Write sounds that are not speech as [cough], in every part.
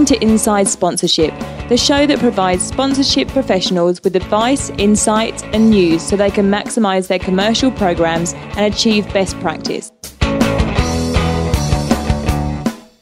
Welcome to Inside Sponsorship, the show that provides sponsorship professionals with advice, insights, and news so they can maximise their commercial programs and achieve best practice.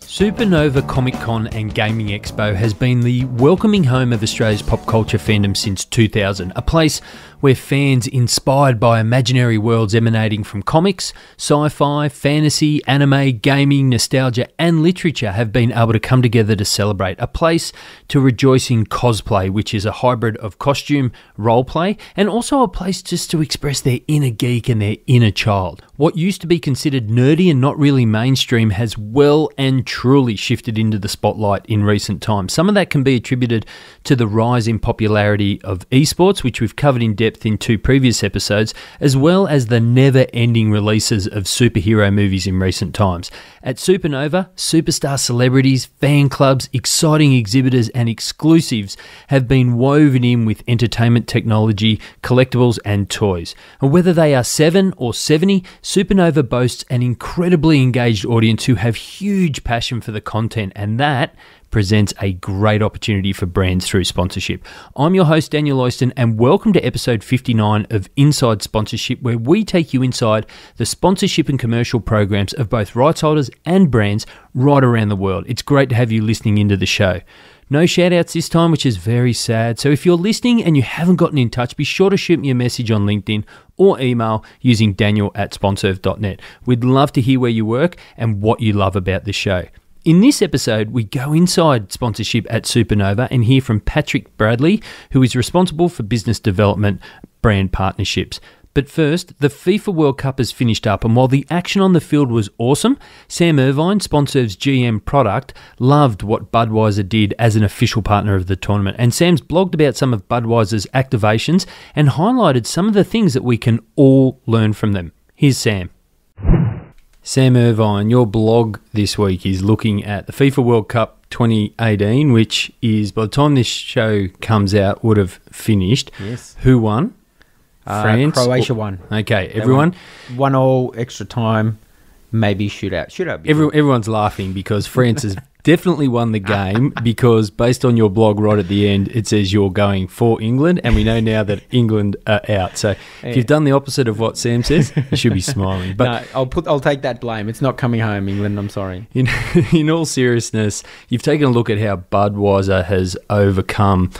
Supanova Comic Con and Gaming Expo has been the welcoming home of Australia's pop culture fandom since 2000, a place where fans inspired by imaginary worlds emanating from comics, sci fi, fantasy, anime, gaming, nostalgia, and literature have been able to come together to celebrate. A place to rejoice in cosplay, which is a hybrid of costume, roleplay, and also a place just to express their inner geek and their inner child. What used to be considered nerdy and not really mainstream has well and truly shifted into the spotlight in recent times. Some of that can be attributed to the rise in popularity of esports, which we've covered in depth in two previous episodes, as well as the never ending releases of superhero movies in recent times. At Supanova, superstar celebrities, fan clubs, exciting exhibitors, and exclusives have been woven in with entertainment technology, collectibles, and toys. And whether they are 7 or 70, Supanova boasts an incredibly engaged audience who have huge passion for the content, and that presents a great opportunity for brands through sponsorship. I'm your host, Daniel Oyston, and welcome to episode 59 of Inside Sponsorship, where we take you inside the sponsorship and commercial programs of both rights holders and brands right around the world. It's great to have you listening into the show. No shout outs this time, which is very sad. So if you're listening and you haven't gotten in touch, be sure to shoot me a message on LinkedIn or email using daniel at sponserve.net. We'd love to hear where you work and what you love about the show. In this episode, we go inside sponsorship at Supanova and hear from Patrick Bradley, who is responsible for business development brand partnerships. But first, the FIFA World Cup has finished up, and while the action on the field was awesome, Sam Irvine, Sponserve's GM product, loved what Budweiser did as an official partner of the tournament. And Sam's blogged about some of Budweiser's activations and highlighted some of the things that we can all learn from them. Here's Sam. Sam Irvine, your blog this week is looking at the FIFA World Cup 2018, which is by the time this show comes out would have finished. Yes. Who won? Uh, France. Croatia won. Okay, They everyone. won. One all, extra time, maybe shootout. Shootout. Every, everyone's laughing because France has [laughs] definitely won the game [laughs] because based on your blog right at the end, it says you're going for England, and we know now that England are out. So if you've done the opposite of what Sam says, you should be smiling. But [laughs] no, I'll put. I'll take that blame. It's not coming home, England. I'm sorry. in [laughs] in all seriousness, you've taken a look at how Budweiser has overcome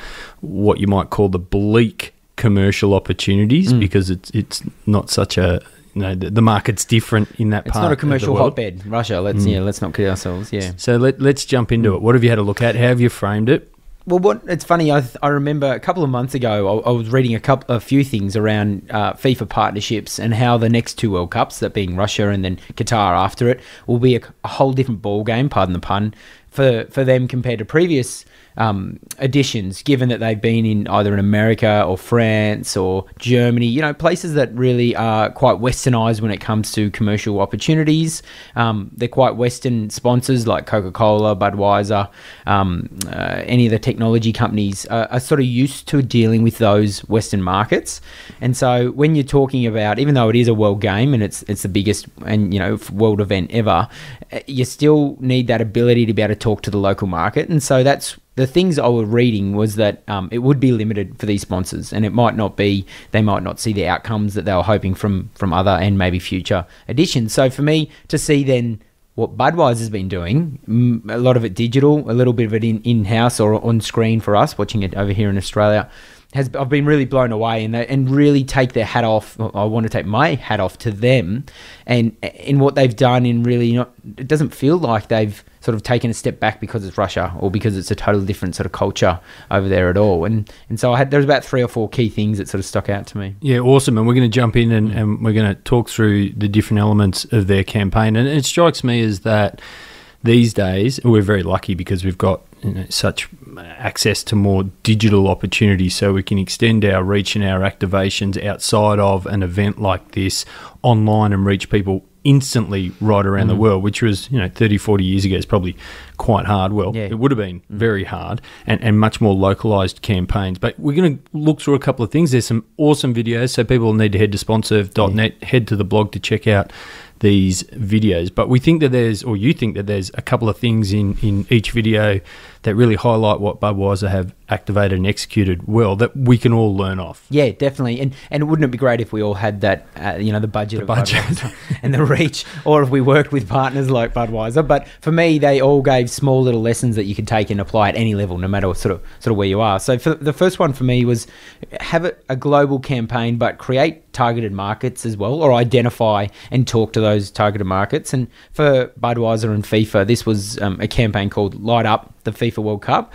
what you might call the bleak commercial opportunities Mm. because it's it's not such a you know the, the market's different in that It's part. It's not a commercial hotbed. Russia. Let's Mm. yeah. Let's not kid ourselves. Yeah. So let, let's jump into it. What have you had a look at? How have you framed it? Well, what it's funny. I, th- I remember a couple of months ago, I, I was reading a couple, a few things around uh, FIFA partnerships and how the next two World Cups, that being Russia and then Qatar after it, will be a, a whole different ball game. Pardon the pun, for for them compared to previous um, editions. Given that they've been in either in America or France or Germany, you know, places that really are quite westernized when it comes to commercial opportunities. Um, they're quite Western sponsors like Coca Cola, Budweiser, um, uh, any of the technology companies are, are sort of used to dealing with those Western markets. And so when you're talking about, even though it is a world game and it's it's the biggest and you know world event ever, uh, you still need that ability to be able to talk to the local market. And so that's the things I was reading was that um, it would be limited for these sponsors, and it might not be. They might not see the outcomes that they were hoping from from other and maybe future editions. So for me to see then what Budweiser's been doing, a lot of it digital, a little bit of it in in house or on screen for us watching it over here in Australia. Has I've been really blown away and they, and really take their hat off. I want to take my hat off to them, and in what they've done. In really not, it doesn't feel like they've sort of taken a step back because it's Russia or because it's a totally different sort of culture over there at all. And and so I had there's about three or four key things that sort of stuck out to me. Yeah, awesome. And we're going to jump in and, and we're going to talk through the different elements of their campaign. And it strikes me as that these days we're very lucky because we've got you know, such access to more digital opportunities so we can extend our reach and our activations outside of an event like this online and reach people instantly right around the mm-hmm. world which was you know 30 40 years ago is probably quite hard. Well Yeah. it would have been mm-hmm. very hard and, and much more localized campaigns. But we're going to look through a couple of things. There's some awesome videos so people need to head to sponserve.net head to the blog to check out these videos. But we think that there's or you think that there's a couple of things in in each video that really highlight what Budweiser have activated and executed well that we can all learn off. Yeah, definitely. And and wouldn't it be great if we all had that, uh, you know, the budget, The budget. And the reach, or if we worked with partners like Budweiser. But for me, they all gave small little lessons that you could take and apply at any level, no matter sort of sort of where you are. So for the first one for me was have a, a global campaign, but create targeted markets as well, or identify and talk to those targeted markets. And for Budweiser and FIFA, this was um, a campaign called Light Up the FIFA World Cup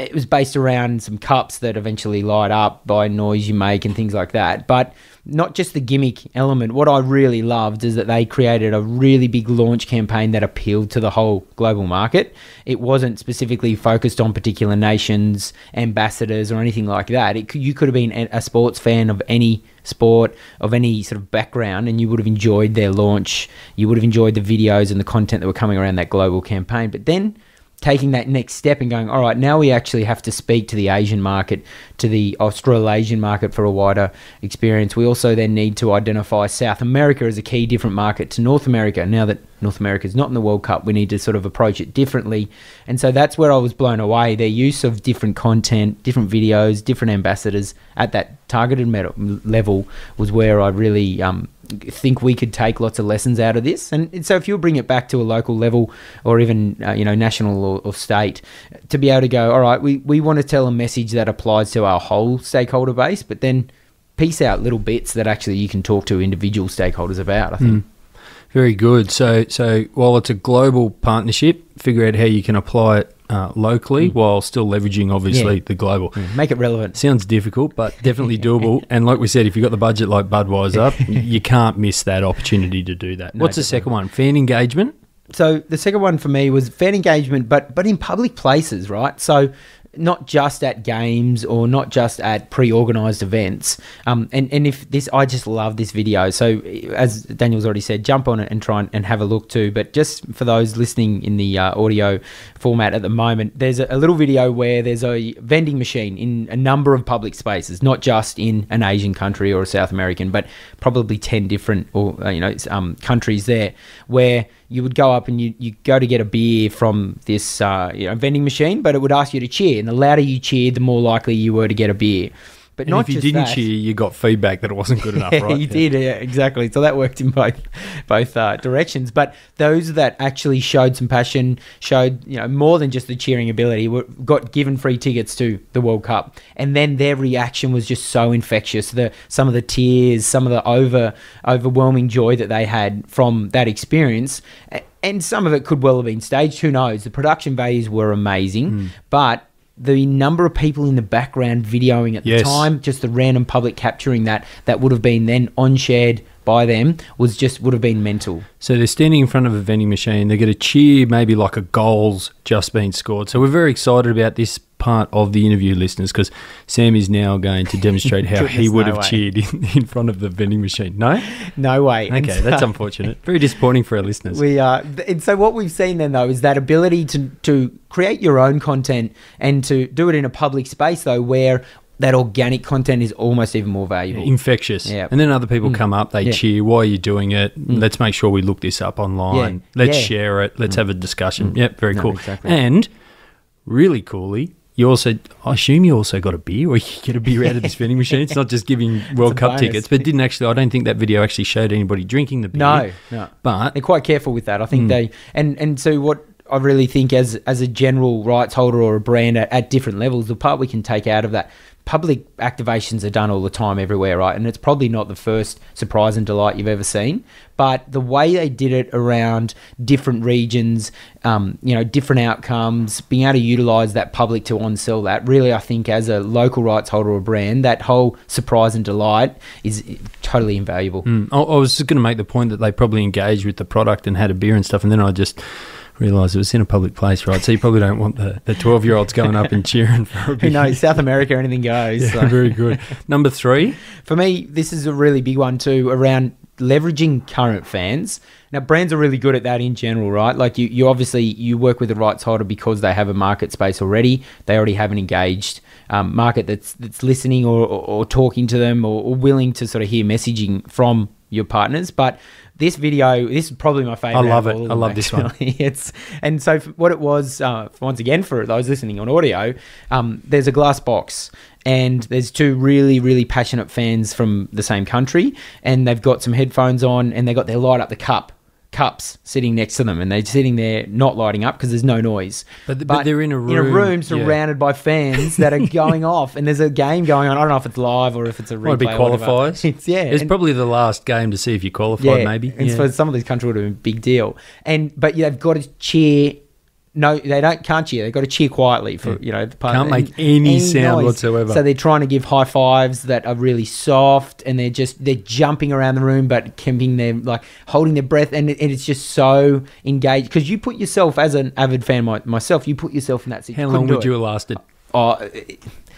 it was based around some cups that eventually light up by noise you make and things like that. But not just the gimmick element. What I really loved is that they created a really big launch campaign that appealed to the whole global market. It wasn't specifically focused on particular nations, ambassadors, or anything like that. It you could have been a a sports fan of any sport, of any sort of background, and you would have enjoyed their launch. You would have enjoyed the videos and the content that were coming around that global campaign. But then taking that next step and going, all right, now we actually have to speak to the Asian market, to the Australasian market for a wider experience. We also then need to identify South America as a key different market to North America. Now that North America is not in the World Cup, we need to sort of approach it differently. And so that's where I was blown away. Their use of different content, different videos, different ambassadors at that targeted level was where I really um, think we could take lots of lessons out of this. And so if you bring it back to a local level or even uh, you know national or, or state, to be able to go, all right, we, we want to tell a message that applies to our whole stakeholder base, but then piece out little bits that actually you can talk to individual stakeholders about. I think. Very good. So, so while it's a global partnership, figure out how you can apply it uh, locally while still leveraging, obviously, Yeah. the global. Make it relevant. Sounds difficult, but definitely [laughs] doable. and like we said, if you've got the budget like Budweiser, up, [laughs] you can't miss that opportunity to do that. No, What's the second one? Fan engagement. so the second one for me was fan engagement, but but in public places, right? So not just at games or not just at pre-organized events. Um, and and if this, I just love this video. So as Daniel's already said, jump on it and try and, and have a look too. But just for those listening in the uh, audio format at the moment, there's a, a little video where there's a vending machine in a number of public spaces, not just in an Asian country or a South American, but probably ten different or uh, you know um, countries there where you would go up and you, you go to get a beer from this uh, you know, vending machine, but it would ask you to cheer. And the louder you cheered, the more likely you were to get a beer. But And not if you didn't that. cheer, you got feedback that it wasn't good [laughs] enough, Yeah, right? you did, yeah, exactly. So that worked in both both uh, directions. But those that actually showed some passion, showed you know more than just the cheering ability, were, got given free tickets to the World Cup, and then their reaction was just so infectious. The some of the tears, some of the over overwhelming joy that they had from that experience. And some of it could well have been staged. Who knows? The production values were amazing, Hmm. but the number of people in the background videoing at the time just the random public capturing that that would have been then on shared by them was just would have been mental. So they're standing in front of a vending machine. They're going to cheer maybe like a goal's just been scored. So we're very excited about this part of the interview, listeners, because Sam is now going to demonstrate how [laughs] he would no have way. cheered in, in front of the vending machine. No? No way. Okay, so- that's unfortunate. Very disappointing for our listeners. We th- and so what we've seen then though is that ability to to create your own content and to do it in a public space though where that organic content is almost even more valuable. Infectious. Yeah. And then other people mm. come up, they Yeah. cheer. Why are you doing it? Mm. Let's make sure we look this up online. Yeah. Let's Yeah. share it. Let's mm. have a discussion. Yep, very No, cool. exactly. And really coolly, you also, I assume you also got a beer or you get a beer out of this vending machine. It's not just giving [laughs] World Cup bonus. tickets, but didn't actually, I don't think that video actually showed anybody drinking the beer. No, no. But They're quite careful with that. I think they and and so what I really think as as a general rights holder or a brand at, at different levels, the part we can take out of that public activations are done all the time everywhere, right? And it's probably not the first surprise and delight you've ever seen, but the way they did it around different regions, um, you know, different outcomes, being able to utilize that public to on sell that, really, I think as a local rights holder or brand, that whole surprise and delight is totally invaluable. Mm, I, I was just going to make the point that they probably engaged with the product and had a beer and stuff, and then I just realised it was in a public place, right? So you probably don't want the the twelve year olds going up and cheering for a. [laughs] Who knows? South America, anything goes. Yeah, so. very good. [laughs] Number three, For me, this is a really big one too around leveraging current fans. Now, brands are really good at that in general, right? Like you, you obviously you work with the rights holder because they have a market space already. They already have an engaged um, market that's that's listening or, or, or talking to them or, or willing to sort of hear messaging from your partners. But this video, this is probably my favorite. I love it. I love this one. [laughs] It's and so what it was uh, once again for those listening on audio, um, there's a glass box. And there's two really, really passionate fans from the same country, and they've got some headphones on, and they got their light up the cup cups sitting next to them, and they're sitting there not lighting up because there's no noise. But- but they're in a in a room, room yeah. surrounded by fans that are going [laughs] off, and there's a game going on. I don't know if it's live or if it's a replay. Might be qualifiers. [laughs] It's yeah, It's and- probably the last game to see if you qualified, maybe. and Yeah. for some of these countries, would have been a big deal. And but yeah, they've got to cheer. No, they don't can't cheer. They've got to cheer quietly for you know. The part, Can't make any sound whatsoever. So they're trying to give high fives that are really soft, and they're just they're jumping around the room, but keeping them like holding their breath, and, it, and it's just so engaged because you put yourself as an avid fan my, myself, you put yourself in that How long would do you have lasted? Oh, eh,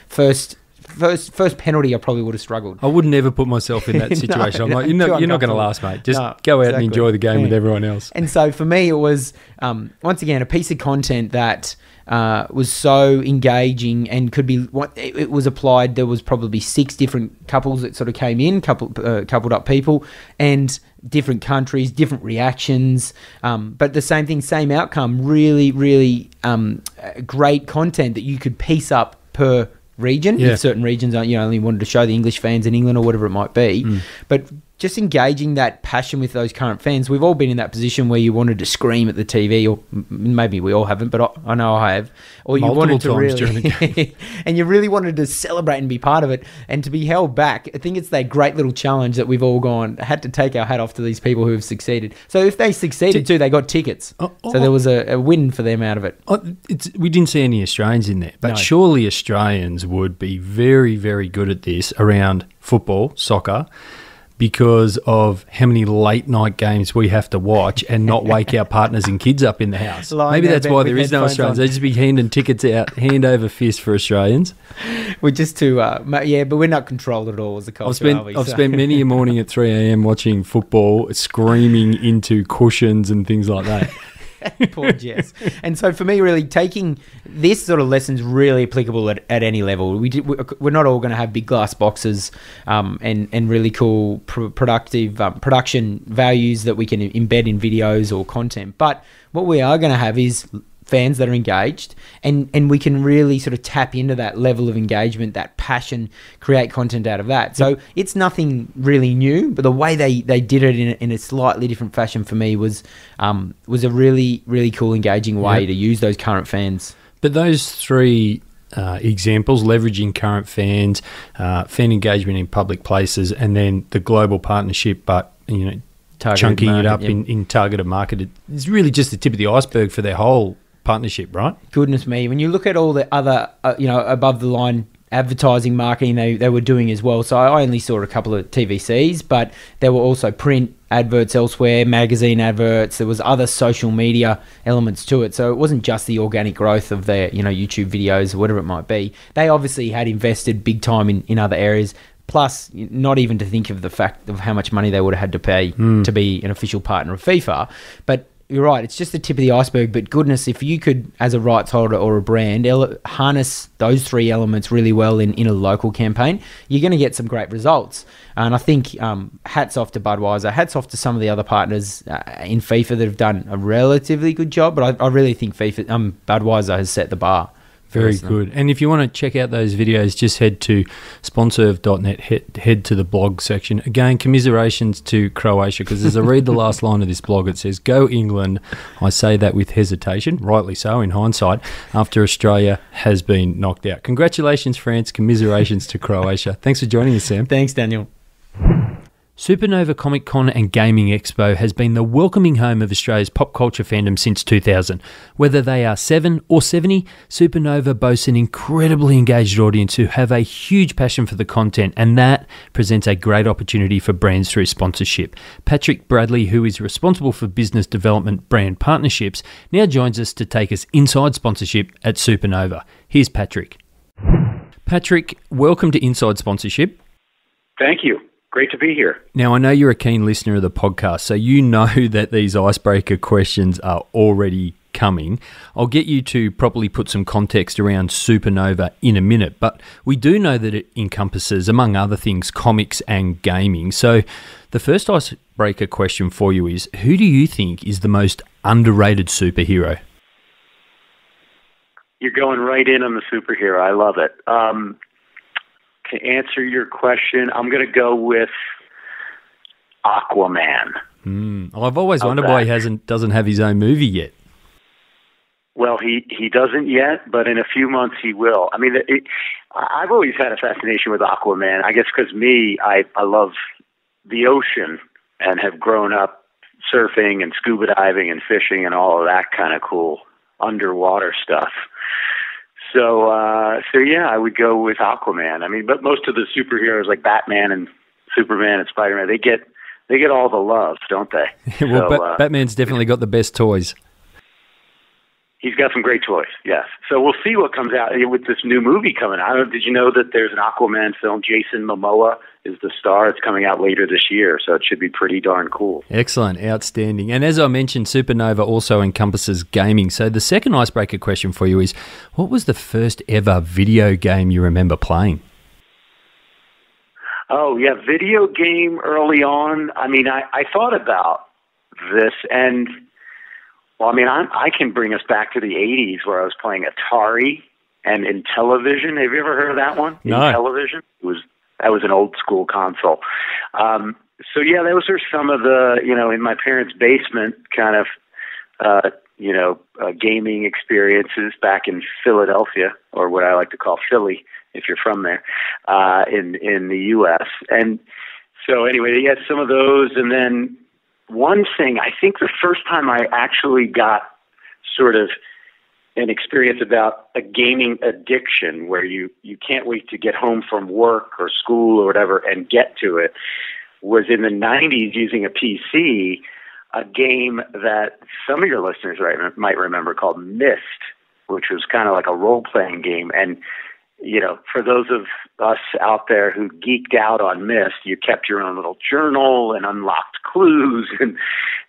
first, first, first penalty, I probably would have struggled. I would never put myself in [laughs] that No, situation. I'm like, you're not, you're not going to last, mate. Just No, go out exactly. and enjoy the game with everyone else. And so for me, it was um, once again a piece of content that uh, was so engaging and could be. What it, it was applied. There was probably six different couples that sort of came in, couple uh, coupled up people, and different countries, different reactions, um, but the same thing, same outcome. Really, really um, great content that you could piece up per region. Yeah. If certain regions aren't, you know, only wanted to show the English fans in England or whatever it might be. Mm. But just engaging that passion with those current fans. We've all been in that position where you wanted to scream at the TV, or maybe we all haven't, but I, I know I have. Or you Multiple wanted to times really, during the [laughs] and you really wanted to celebrate and be part of it, and to be held back. I think it's that great little challenge that we've all gone had to take our hat off to these people who have succeeded. So if they succeeded Did- too, they got tickets. Oh, oh, so there oh. was a, a win for them out of it. Oh, it's, we didn't see any Australians in there, but No. surely Australians would be very, very good at this around football, soccer, because of how many late night games we have to watch and not wake our partners and kids up in the house. Lying Maybe that's why there is no Australians. on. They just be handing tickets out, hand over fist for Australians. [laughs] We're just too, uh, yeah, but we're not controlled at all as a culture. I've spent are we? I've So- spent many a morning at three a.m. watching football, screaming into cushions and things like that. [laughs] [laughs] Poor Jess. And so for me, really taking this sort of lessons really applicable at, at any level. We did, we're not all going to have big glass boxes um, and and really cool pr- productive um, production values that we can embed in videos or content. But what we are going to have is fans that are engaged and and we can really sort of tap into that level of engagement that passion create content out of that so it's nothing really new but the way they they did it in a, in a slightly different fashion for me was um was a really really cool engaging way Yep. to use those current fans But those three uh, examples, leveraging current fans, uh, fan engagement in public places, and then the global partnership, but you know, Targeted chunking it up yep. in, in targeted market, it's really just the tip of the iceberg for their whole partnership, right? goodness me. When you look at all the other uh, you know above the line advertising marketing they, they were doing as well. So i only saw a couple of tvcs but there were also print adverts elsewhere magazine adverts. There was other social media elements to it. So it wasn't just the organic growth of their you know youtube videos or whatever it might be. They obviously had invested big time in, in other areas. Plus not even to think of the fact of how much money they would have had to pay to be an official partner of fifa. But you're right. It's just the tip of the iceberg. But goodness, if you could, as a rights holder or a brand, harness those three elements really well in, in a local campaign, you're going to get some great results. And I think um, hats off to Budweiser. Hats off to some of the other partners uh, in FIFA that have done a relatively good job. But I, I really think FIFA, um, Budweiser has set the bar. Very good. And if you want to check out those videos, just head to sponserve.net, head, head to the blog section. Again, commiserations to Croatia, because as I read the last line of this blog, it says, Go England. I say that with hesitation, rightly so in hindsight, after Australia has been knocked out. Congratulations, France. Commiserations to Croatia. Thanks for joining us, Sam. Thanks, Daniel. Supanova Comic Con and Gaming Expo has been the welcoming home of Australia's pop culture fandom since 2000. Whether they are 7 or 70, Supanova boasts an incredibly engaged audience who have a huge passion for the content, and that presents a great opportunity for brands through sponsorship. Patrick Bradley, who is responsible for business development brand partnerships, now joins us to take us inside sponsorship at Supanova. Here's Patrick. Patrick, welcome to Inside Sponsorship. Thank you. Great to be here. Now, I know you're a keen listener of the podcast, so you know [laughs] that these icebreaker questions are already coming. I'll get you to properly put some context around Supanova in a minute, but we do know that it encompasses, among other things, comics and gaming. So the first icebreaker question for you is who do you think is the most underrated superhero? You're going right in on the superhero. I love it. Um, to answer your question, I'm going to go with Aquaman. Mm. Well, I've always wondered why he hasn't doesn't have his own movie yet. Well, he he doesn't yet, but in a few months he will. I mean, it, I've always had a fascination with Aquaman. I guess because me, I I love the ocean and have grown up surfing and scuba diving and fishing and all of that kind of cool underwater stuff. So uh so yeah, I would go with Aquaman. I mean, but most of the superheroes like Batman and Superman and Spider-Man, they get they get all the love, don't they? [laughs] well, so, ba- uh, Batman's definitely got the best toys. He's got some great toys, yes. So we'll see what comes out eh, with this new movie coming out. Did you know that there's an Aquaman film? Jason Momoa is the star. It's coming out later this year, so it should be pretty darn cool. Excellent, outstanding. And as I mentioned, Supanova also encompasses gaming. So the second icebreaker question for you is what was the first ever video game you remember playing? Oh, yeah, video game early on. I mean, I, I thought about this, and well, I mean, I, I can bring us back to the 80s where I was playing Atari and Intellivision. Have you ever heard of that one? No. Intellivision? It was that was an old school console. Um, so yeah, those are some of the you know in my parents' basement kind of uh, you know uh, gaming experiences back in Philadelphia or what I like to call Philly if you're from there, uh, in in the U.S. And so anyway, had some of those, and then one thing I think the first time I actually got sort of an experience about a gaming addiction where you you can't wait to get home from work or school or whatever and get to it was in the 90s using a PC a game that some of your listeners might remember called Myst which was kind of like a role playing game. And you know, for those of us out there who geeked out on Myst, you kept your own little journal and unlocked clues, [laughs] and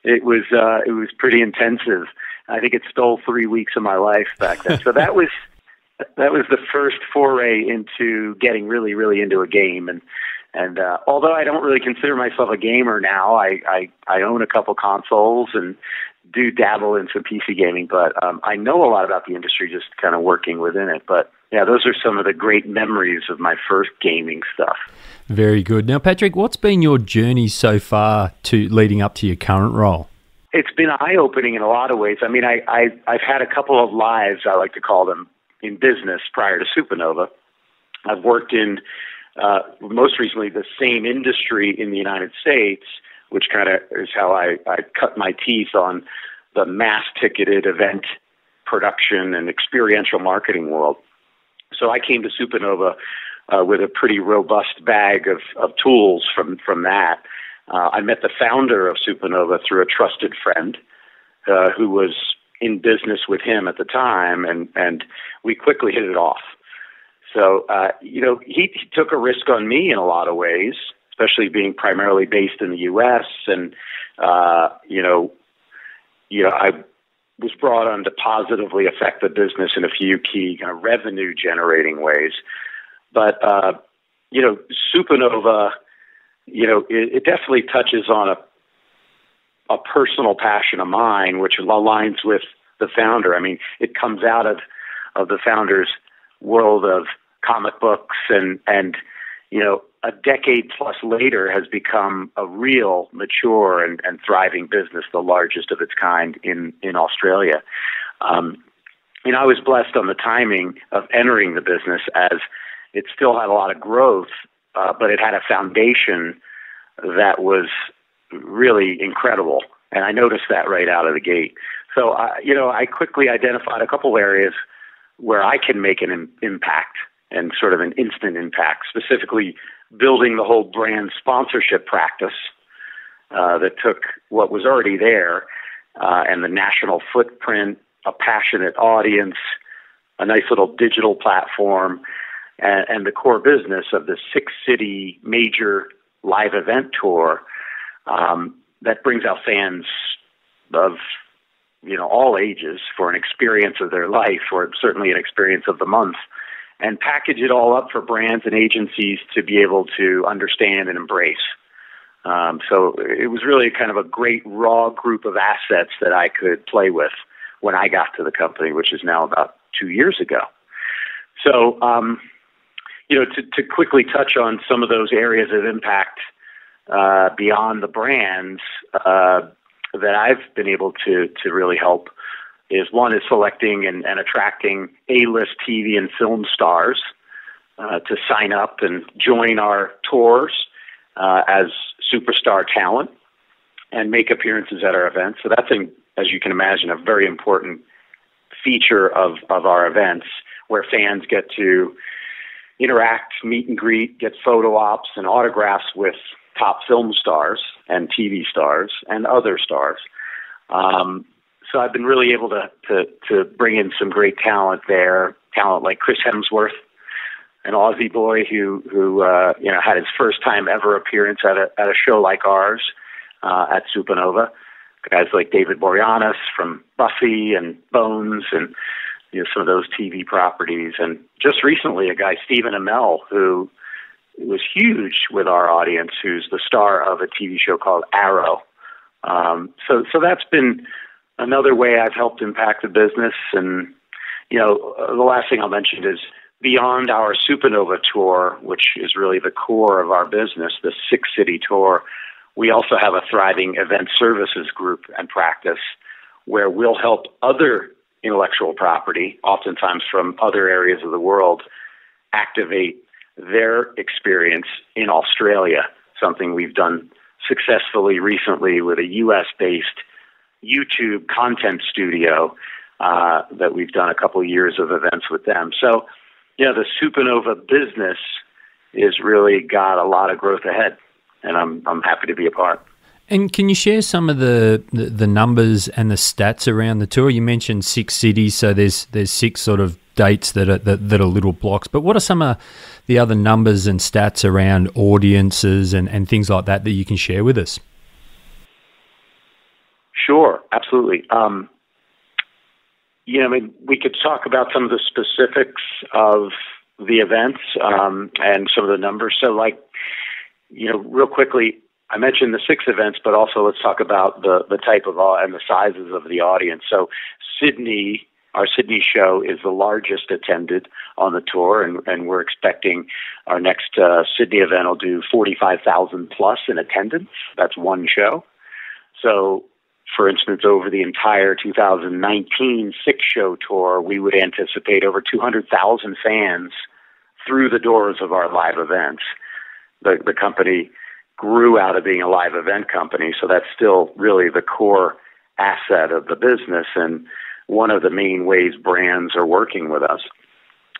it was uh, it was pretty intensive. I think it stole three weeks of my life back then. So that was [laughs] that was the first foray into getting really, really into a game. And and uh, although I don't really consider myself a gamer now, I I, I own a couple consoles and do dabble in some PC gaming. But um, I know a lot about the industry, just kind of working within it. But yeah, those are some of the great memories of my first gaming stuff. Very good. Now, Patrick, what's been your journey so far to leading up to your current role? It's been eye opening in a lot of ways. I mean, I, I I've had a couple of lives, I like to call them, in business prior to Supanova. I've worked in uh, most recently the same industry in the United States, which kind of is how I, I cut my teeth on the mass ticketed event production and experiential marketing world. So I came to Supanova uh, with a pretty robust bag of, of tools from, from that. Uh, I met the founder of Supanova through a trusted friend uh, who was in business with him at the time, and, and we quickly hit it off. So, uh, you know, he, he took a risk on me in a lot of ways, especially being primarily based in the U.S. And, uh, you know, you know, I was brought on to positively affect the business in a few key kind of revenue generating ways. But, uh, you know, Supanova, you know, it, it definitely touches on a, a personal passion of mine, which aligns with the founder. I mean, it comes out of, of the founder's world of comic books and, and, you know, a decade plus later has become a real mature and, and thriving business, the largest of its kind in, in Australia. Um, you know, I was blessed on the timing of entering the business as it still had a lot of growth, uh, but it had a foundation that was really incredible. And I noticed that right out of the gate. So, uh, you know, I quickly identified a couple areas where I can make an Im- impact and sort of an instant impact, specifically building the whole brand sponsorship practice uh, that took what was already there uh, and the national footprint, a passionate audience, a nice little digital platform, and, and the core business of the six city major live event tour um, that brings out fans of you know all ages for an experience of their life or certainly an experience of the month and package it all up for brands and agencies to be able to understand and embrace um, so it was really kind of a great raw group of assets that I could play with when I got to the company, which is now about two years ago. So, um, you know, to, to quickly touch on some of those areas of impact uh, beyond the brands uh, that I've been able to to really help is one is selecting and, and attracting A-list TV and film stars uh, to sign up and join our tours uh, as superstar talent and make appearances at our events. So that's, a, as you can imagine, a very important feature of, of our events where fans get to interact, meet and greet, get photo ops and autographs with top film stars and TV stars and other stars. Um, so I've been really able to, to, to bring in some great talent there, talent like Chris Hemsworth, an Aussie boy who who uh, you know had his first time ever appearance at a at a show like ours uh, at Supanova. Guys like David Boreanaz from Buffy and Bones and you know some of those TV properties, and just recently a guy Stephen Amell who was huge with our audience, who's the star of a TV show called Arrow. Um, so so that's been another way I've helped impact the business, and you know the last thing I'll mention is beyond our Supanova tour, which is really the core of our business, the six city tour, we also have a thriving event services group and practice where we'll help other intellectual property, oftentimes from other areas of the world, activate their experience in Australia, something we've done successfully recently with a US based YouTube content studio uh, that we've done a couple years of events with them. So yeah, the supanova business is really got a lot of growth ahead, and I'm I'm happy to be a part. And can you share some of the, the, the numbers and the stats around the tour? You mentioned six cities, so there's there's six sort of dates that are that, that are little blocks. But what are some of the other numbers and stats around audiences and, and things like that that you can share with us? Sure, absolutely. Um, you know, I mean, we could talk about some of the specifics of the events um, and some of the numbers. So, like, you know, real quickly, I mentioned the six events, but also let's talk about the the type of and the sizes of the audience. So, Sydney, our Sydney show is the largest attended on the tour, and, and we're expecting our next uh, Sydney event will do forty five thousand plus in attendance. That's one show. So for instance, over the entire 2019 six show tour, we would anticipate over 200,000 fans through the doors of our live events. The, the company grew out of being a live event company, so that's still really the core asset of the business and one of the main ways brands are working with us.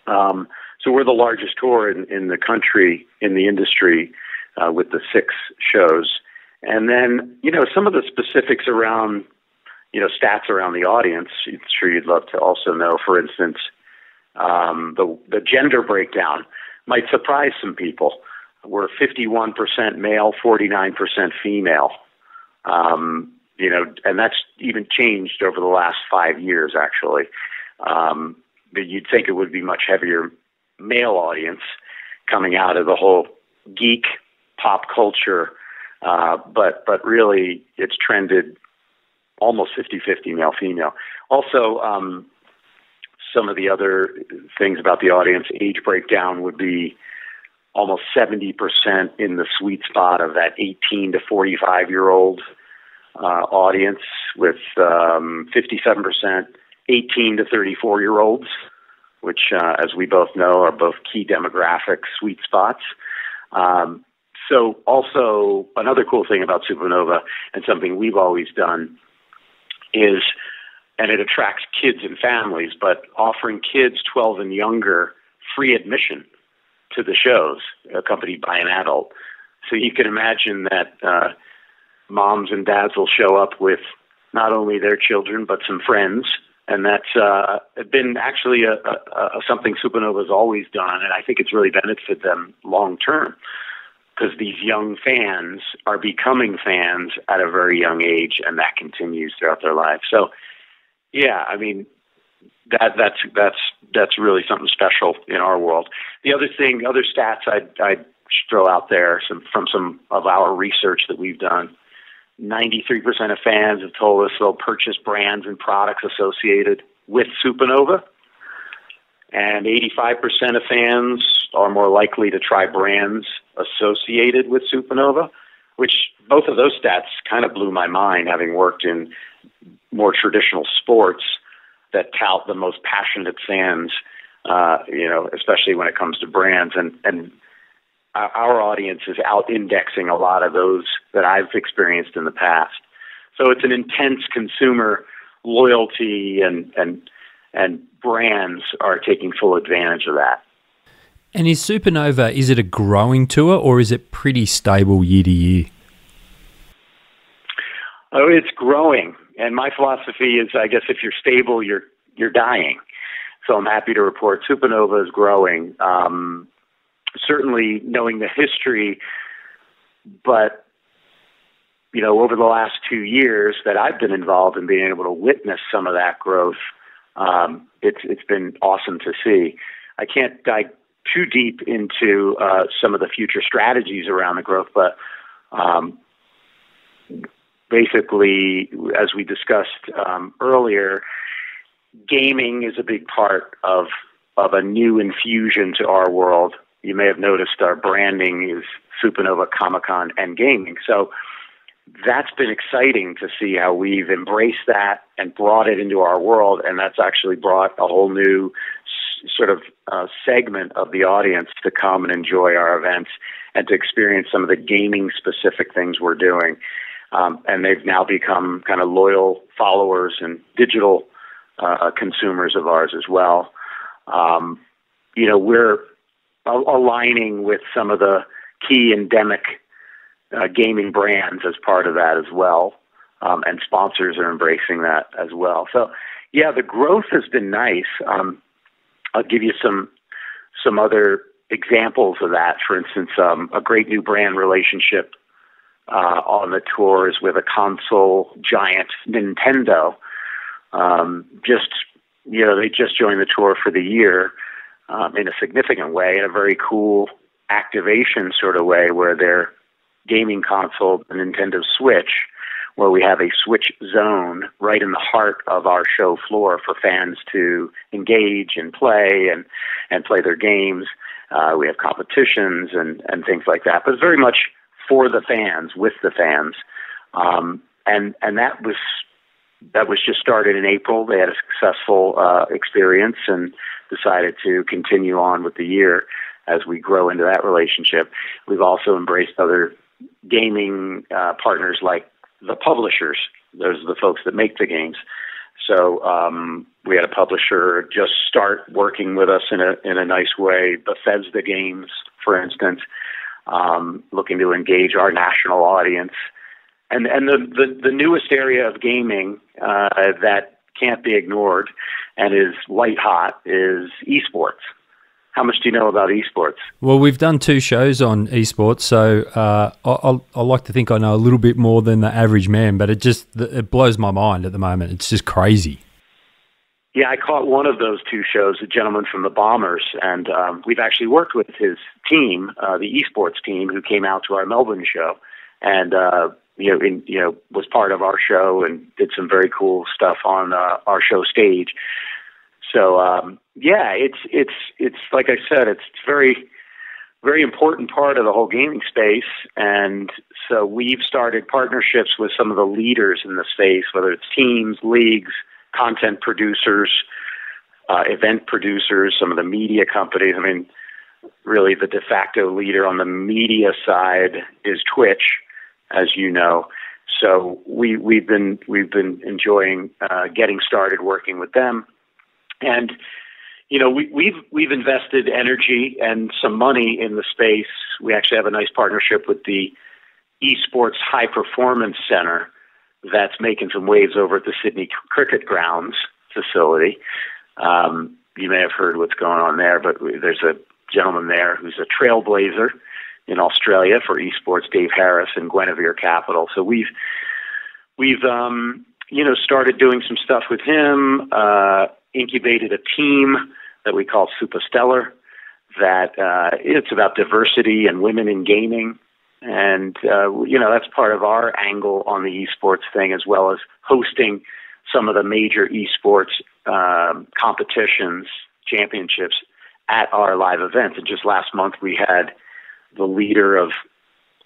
Um, so we're the largest tour in, in the country, in the industry, uh, with the six shows. And then, you know, some of the specifics around, you know, stats around the audience, I'm sure you'd love to also know. For instance, um, the, the gender breakdown might surprise some people. We're 51% male, 49% female. Um, you know, and that's even changed over the last five years, actually. Um, but you'd think it would be much heavier male audience coming out of the whole geek pop culture uh, but but really, it's trended almost 50-50 male female. Also, um, some of the other things about the audience age breakdown would be almost 70% in the sweet spot of that 18 to 45 year old uh, audience, with um, 57% 18 to 34 year olds, which, uh, as we both know, are both key demographic sweet spots. Um, so, also another cool thing about Supanova and something we've always done is, and it attracts kids and families, but offering kids 12 and younger free admission to the shows, accompanied by an adult. So you can imagine that uh, moms and dads will show up with not only their children but some friends, and that's uh, been actually a, a, a something Supanova's always done, and I think it's really benefited them long term because these young fans are becoming fans at a very young age, and that continues throughout their lives. So, yeah, I mean that that's that's that's really something special in our world. The other thing, other stats I'd, I'd throw out there some, from some of our research that we've done. 93% of fans have told us they'll purchase brands and products associated with Supanova. And 85% of fans are more likely to try brands associated with Supanova, which both of those stats kind of blew my mind having worked in more traditional sports that tout the most passionate fans, uh, you know, especially when it comes to brands. And, and our audience is out indexing a lot of those that I've experienced in the past. So it's an intense consumer loyalty and, and, and brands are taking full advantage of that. And is Supanova, is it a growing tour or is it pretty stable year to year? Oh, it's growing. And my philosophy is I guess if you're stable, you're you're dying. So I'm happy to report Supernova is growing. Um, certainly knowing the history, but you know, over the last two years that I've been involved in being able to witness some of that growth, um, it's it's been awesome to see. I can't dive too deep into uh, some of the future strategies around the growth, but um, basically, as we discussed um, earlier, gaming is a big part of of a new infusion to our world. You may have noticed our branding is Supanova Comic Con and gaming. So that's been exciting to see how we've embraced that and brought it into our world, and that's actually brought a whole new s- sort of uh, segment of the audience to come and enjoy our events and to experience some of the gaming specific things we're doing. Um, and they've now become kind of loyal followers and digital uh, consumers of ours as well. Um, you know, we're aligning with some of the key endemic uh, gaming brands as part of that as well, um, and sponsors are embracing that as well. So, yeah, the growth has been nice. Um, I'll give you some some other examples of that. For instance, um, a great new brand relationship uh, on the tours with a console giant, Nintendo. Um, just you know, they just joined the tour for the year um, in a significant way, in a very cool activation sort of way, where their gaming console, the Nintendo Switch, where we have a Switch zone right in the heart of our show floor for fans to engage and play and and play their games. Uh, we have competitions and and things like that, but it's very much for the fans, with the fans, um, and and that was that was just started in April. They had a successful uh, experience and decided to continue on with the year as we grow into that relationship. We've also embraced other gaming uh, partners like the publishers. Those are the folks that make the games. So um, we had a publisher just start working with us in a in a nice way. Bethesda Games, for instance, um, looking to engage our national audience and and the, the, the newest area of gaming uh, that can't be ignored and is white hot is esports. How much do you know about esports? Well, we've done two shows on esports, so uh, I, I, like to think I know a little bit more than the average man. But it just it blows my mind at the moment. It's just crazy. Yeah, I caught one of those two shows, a gentleman from the Bombers, and um, we've actually worked with his team, uh, the esports team, who came out to our Melbourne show, and uh, you know, in, you know, was part of our show and did some very cool stuff on uh, our show stage. So um, yeah, it's it's it's like I said, it's very very important part of the whole gaming space, and so we've started partnerships with some of the leaders in the space, whether it's teams, leagues, content producers, uh, event producers, some of the media companies. I mean, really, the de facto leader on the media side is Twitch as you know. So we we've been we've been enjoying uh, getting started working with them, and you know we, we've we've invested energy and some money in the space. We actually have a nice partnership with the Esports High Performance Center that's making some waves over at the Sydney Cricket Grounds facility. Um, you may have heard what's going on there, but there's a gentleman there who's a trailblazer in Australia for esports, Dave Harris and Guinevere Capital. So we've we've um, you know, started doing some stuff with him. Uh, incubated a team that we call Superstellar. That uh, it's about diversity and women in gaming, and uh, you know that's part of our angle on the esports thing, as well as hosting some of the major esports um, competitions, championships at our live events. And just last month, we had the leader of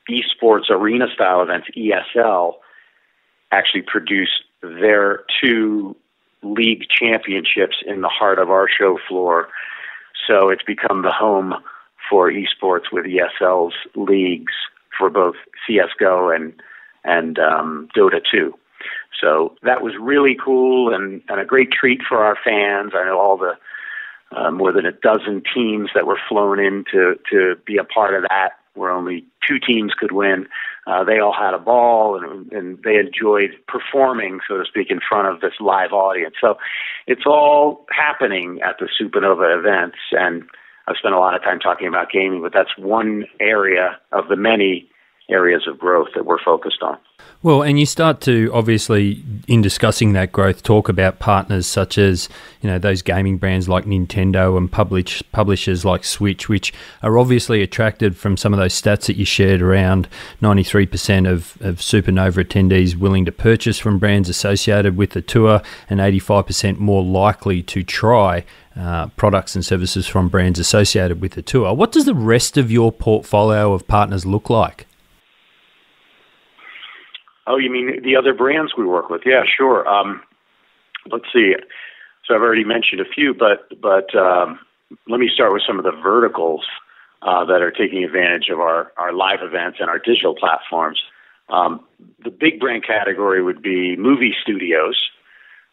esports arena style events, ESL, actually produce their two league championships in the heart of our show floor. So it's become the home for esports with ESL's leagues for both CS:GO and and um, Dota 2. So that was really cool and, and a great treat for our fans. I know all the uh, more than a dozen teams that were flown in to, to be a part of that, where only two teams could win. Uh, they all had a ball and, and they enjoyed performing, so to speak, in front of this live audience. So it's all happening at the Supanova events, and I've spent a lot of time talking about gaming, but that's one area of the many areas of growth that we're focused on. Well, and you start to obviously, in discussing that growth, talk about partners such as you know those gaming brands like Nintendo and publish, publishers like Switch, which are obviously attracted from some of those stats that you shared around 93% of, of Supanova attendees willing to purchase from brands associated with the tour, and 85% more likely to try uh, products and services from brands associated with the tour. What does the rest of your portfolio of partners look like? Oh, you mean the other brands we work with? Yeah, sure. Um, let's see. So I've already mentioned a few, but but um, let me start with some of the verticals uh, that are taking advantage of our our live events and our digital platforms. Um, the big brand category would be movie studios.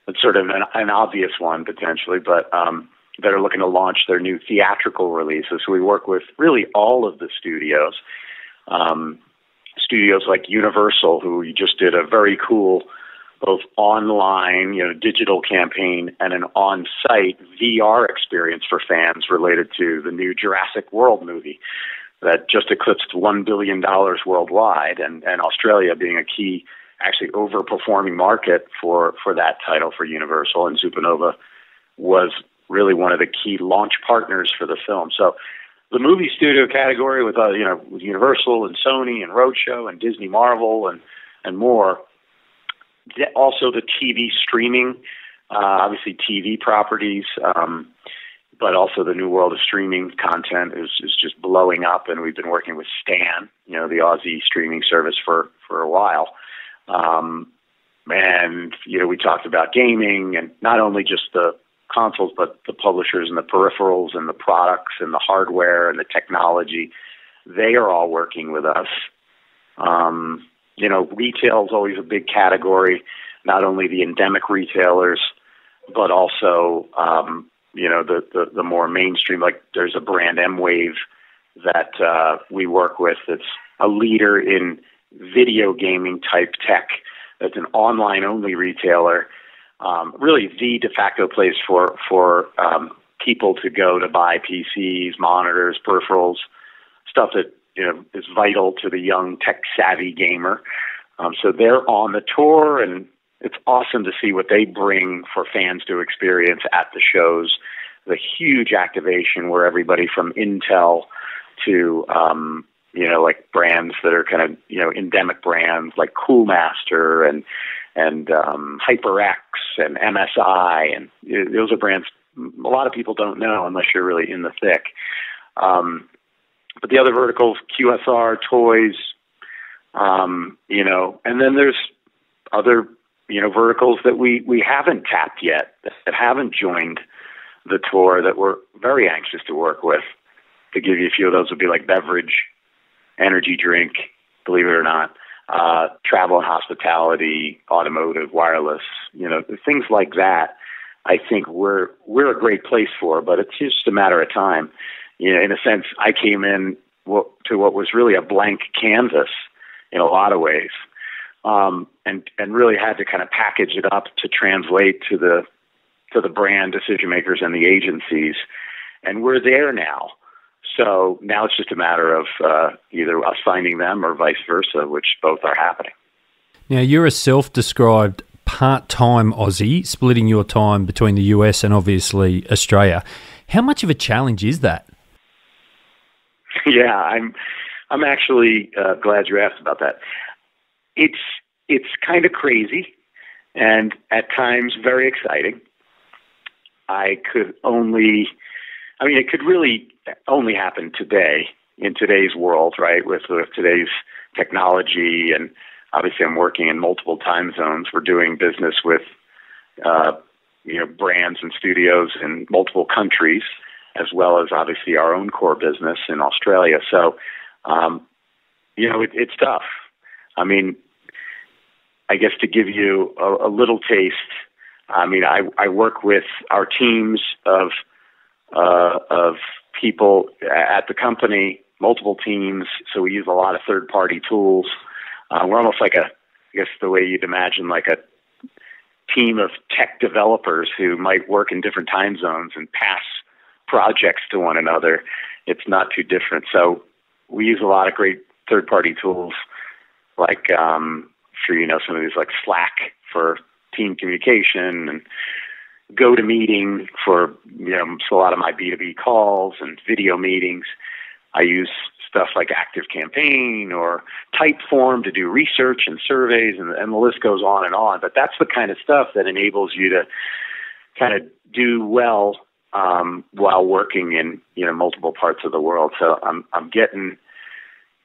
That's sort of an, an obvious one potentially, but um, that are looking to launch their new theatrical releases. So we work with really all of the studios. Um, studios like Universal, who just did a very cool both online, you know, digital campaign and an on-site VR experience for fans related to the new Jurassic World movie that just eclipsed one billion dollars worldwide, and and Australia being a key, actually overperforming market for for that title for Universal and Supanova was really one of the key launch partners for the film. So the movie studio category with uh, you know with Universal and Sony and Roadshow and Disney Marvel and and more. Also the TV streaming, uh, obviously TV properties, um, but also the new world of streaming content is is just blowing up, and we've been working with Stan, you know, the Aussie streaming service for for a while. Um, and you know, we talked about gaming and not only just the consoles, but the publishers and the peripherals and the products and the hardware and the technology, they are all working with us. Um, you know, retail is always a big category, not only the endemic retailers, but also, um, you know, the, the, the more mainstream, like there's a brand MWave that uh, we work with that's a leader in video gaming type tech. That's an online only retailer um, really the de facto place for for um, people to go to buy PCs, monitors, peripherals, stuff that you know is vital to the young tech savvy gamer. Um, so they're on the tour, and it's awesome to see what they bring for fans to experience at the shows. The huge activation where everybody from Intel to um, you know like brands that are kind of you know endemic brands like Coolmaster and and um, HyperX and MSI, and those are brands a lot of people don't know unless you're really in the thick. Um, but the other verticals, QSR, toys, um, you know, and then there's other, you know, verticals that we we haven't tapped yet, that haven't joined the tour, that we're very anxious to work with. To give you a few of those would be like beverage, energy drink, believe it or not, uh, travel and hospitality, automotive, wireless, you know, things like that. I think we're we're a great place for, but it's just a matter of time. You know, in a sense, I came in to what was really a blank canvas in a lot of ways, um, and and really had to kind of package it up to translate to the to the brand decision makers and the agencies, and we're there now. So now it's just a matter of uh, either us finding them or vice versa, which both are happening. Now, you're a self described part time Aussie, splitting your time between the US and obviously Australia. How much of a challenge is that? [laughs] Yeah, I'm. I'm actually uh, glad you asked about that. It's it's kind of crazy, and at times very exciting. I could only, I mean, it could really only happen today in today's world, right? With, with today's technology, and obviously, I'm working in multiple time zones. We're doing business with, uh, you know, brands and studios in multiple countries, as well as obviously our own core business in Australia. So, um, you know, it, it's tough. I mean, I guess to give you a, a little taste, I mean, I, I work with our teams of uh, of people at the company, multiple teams. So we use a lot of third party tools. Uh, we're almost like a, I guess the way you'd imagine like a team of tech developers who might work in different time zones and pass projects to one another. It's not too different. So we use a lot of great third party tools like um, sure you know some of these like Slack for team communication and GoToMeeting for you know a lot of my B2B calls and video meetings. I use stuff like Active Campaign or Typeform to do research and surveys, and, and the list goes on and on. But that's the kind of stuff that enables you to kind of do well um, while working in you know multiple parts of the world. So I'm I'm getting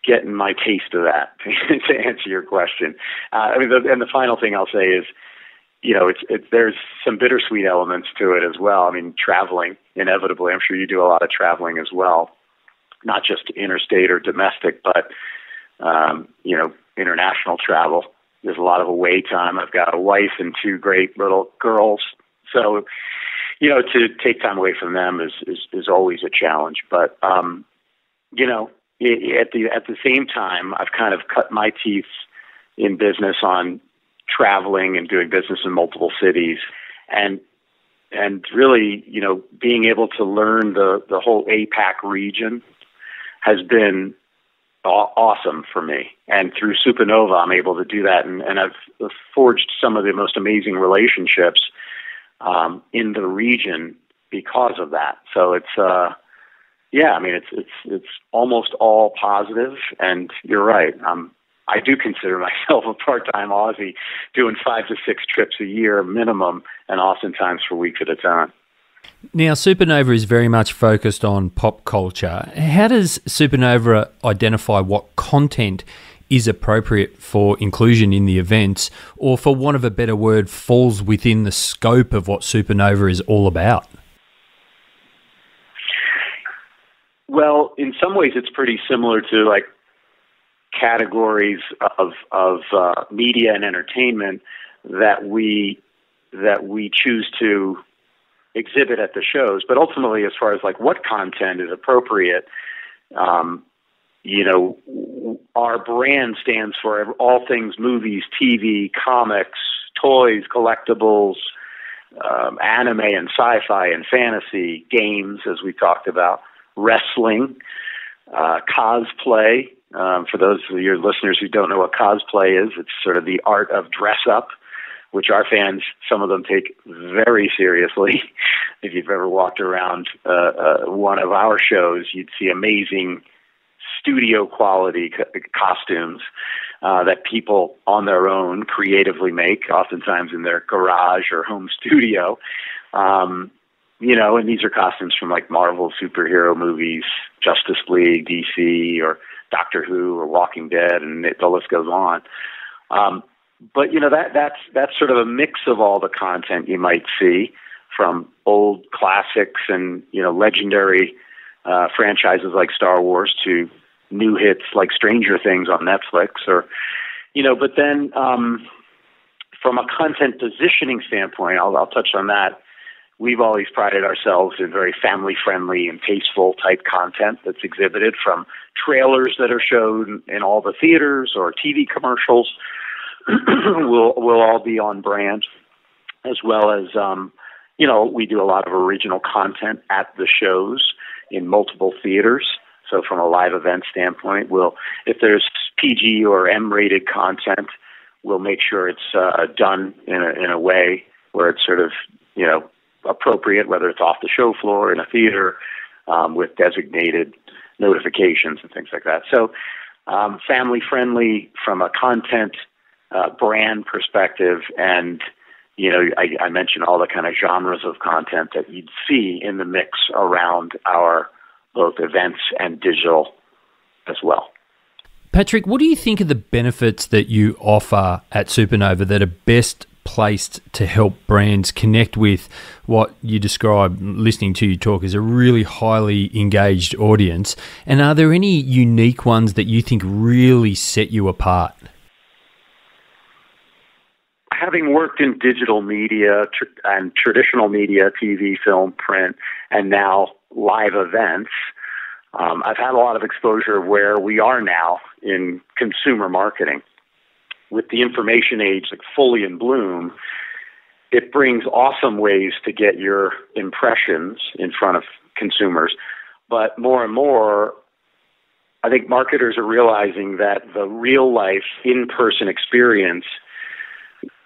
getting my taste of that [laughs] to answer your question. Uh, I mean, the, and the final thing I'll say is, you know, it's, it's there's some bittersweet elements to it as well. I mean, traveling inevitably. I'm sure you do a lot of traveling as well, not just interstate or domestic, but um, you know, international travel. There's a lot of away time. I've got a wife and two great little girls, so you know, to take time away from them is is, is always a challenge. But um, you know, at the at the same time, I've kind of cut my teeth in business on traveling and doing business in multiple cities, and and really, you know, being able to learn the the whole APAC region has been aw- awesome for me. And through Supanova, I'm able to do that, and, and I've forged some of the most amazing relationships um, in the region because of that. So it's uh, yeah, I mean it's it's it's almost all positive, and you're right. Um, I do consider myself a part-time Aussie, doing five to six trips a year minimum, and oftentimes for weeks at a time. Now, Supanova is very much focused on pop culture. How does Supanova identify what content is appropriate for inclusion in the events, or for want of a better word, falls within the scope of what Supanova is all about? Well, in some ways, it's pretty similar to like categories of of uh, media and entertainment that we that we choose to exhibit at the shows. But ultimately, as far as like what content is appropriate, um, you know, our brand stands for all things movies, TV, comics, toys, collectibles, um, anime and sci-fi and fantasy, games, as we talked about wrestling, uh, cosplay. Um, for those of your listeners who don't know what cosplay is, it's sort of the art of dress up, which our fans, some of them take very seriously. [laughs] if you've ever walked around uh, uh, one of our shows, you'd see amazing studio quality co- costumes uh, that people on their own creatively make, oftentimes in their garage or home studio. Um, you know, and these are costumes from like Marvel superhero movies, Justice League, DC, or Doctor Who, or Walking Dead, and it, the list goes on. Um, but you know that that's that's sort of a mix of all the content you might see from old classics and you know legendary uh, franchises like Star Wars to new hits like Stranger Things on Netflix, or you know. But then um, from a content positioning standpoint, I'll, I'll touch on that we've always prided ourselves in very family friendly and tasteful type content that's exhibited from trailers that are shown in all the theaters or TV commercials [clears throat] will will all be on brand as well as um you know we do a lot of original content at the shows in multiple theaters. So from a live event standpoint we'll if there's PG or M rated content we'll make sure it's uh, done in a, in a way where it's sort of, you know, appropriate, whether it's off the show floor in a theater um, with designated notifications and things like that. So, um, family friendly from a content uh, brand perspective, and you know, I, I mentioned all the kind of genres of content that you'd see in the mix around our both events and digital as well. Patrick, what do you think are the benefits that you offer at Supanova that are best placed to help brands connect with what you describe listening to you talk as a really highly engaged audience? And are there any unique ones that you think really set you apart? Having worked in digital media tr- and traditional media, TV, film, print, and now live events, um, I've had a lot of exposure of where we are now in consumer marketing. With the information age like fully in bloom, it brings awesome ways to get your impressions in front of consumers. But more and more, I think marketers are realizing that the real life in person experience,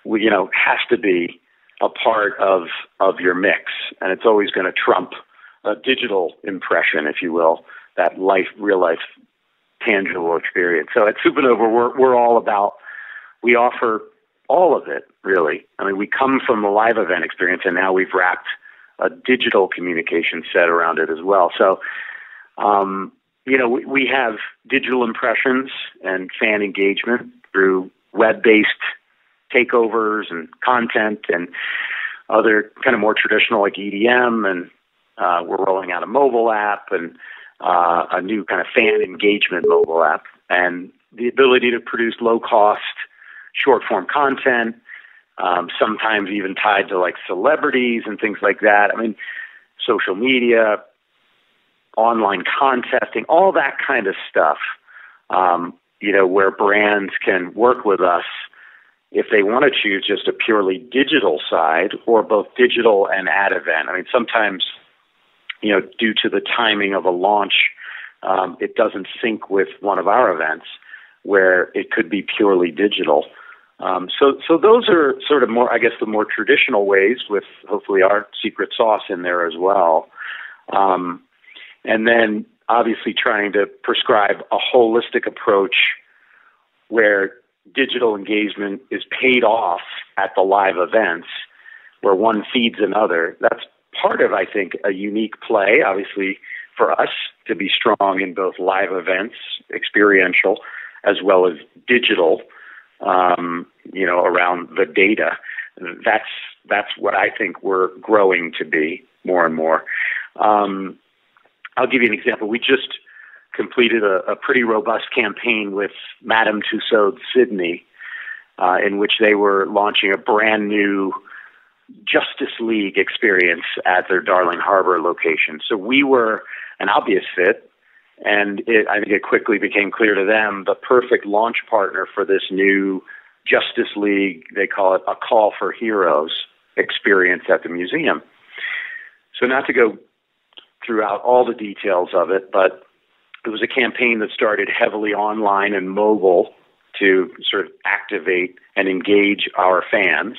you know, has to be a part of, of your mix. And it's always going to trump a digital impression, if you will, that life, real life, tangible experience. So at Supanova, we're we're all about we offer all of it really. I mean, we come from the live event experience, and now we've wrapped a digital communication set around it as well. So, um, you know, we, we have digital impressions and fan engagement through web-based takeovers and content and other kind of more traditional like EDM and uh, we're rolling out a mobile app and uh, a new kind of fan engagement mobile app, and the ability to produce low cost short form content, um, sometimes even tied to like celebrities and things like that. I mean, social media, online contesting, all that kind of stuff. Um, you know, where brands can work with us if they want to choose just a purely digital side or both digital and ad event. I mean, sometimes you know, due to the timing of a launch, um, it doesn't sync with one of our events where it could be purely digital. Um, so, so those are sort of more, I guess, the more traditional ways with hopefully our secret sauce in there as well. Um, and then obviously trying to prescribe a holistic approach where digital engagement is paid off at the live events where one feeds another. That's part of, I think, a unique play, obviously, for us to be strong in both live events, experiential, as well as digital, um, you know, around the data. That's that's what I think we're growing to be more and more. Um, I'll give you an example. We just completed a, a pretty robust campaign with Madame Tussauds Sydney, uh, in which they were launching a brand new Justice League experience at their Darling Harbor location. So we were an obvious fit, and it, I think it quickly became clear to them the perfect launch partner for this new Justice League, they call it a call for heroes experience at the museum. So, not to go throughout all the details of it, but it was a campaign that started heavily online and mobile to sort of activate and engage our fans